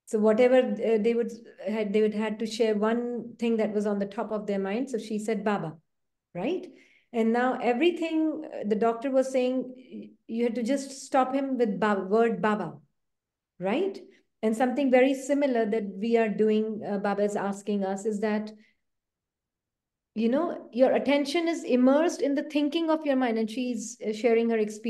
so whatever uh, they would had, they would had to share one thing that was on the top of their mind. So she said Baba, right? And now everything uh, the doctor was saying, you had to just stop him with ba word Baba, right? And something very similar that we are doing, uh, Baba is asking us, is that you know your attention is immersed in the thinking of your mind. And she's uh, sharing her experience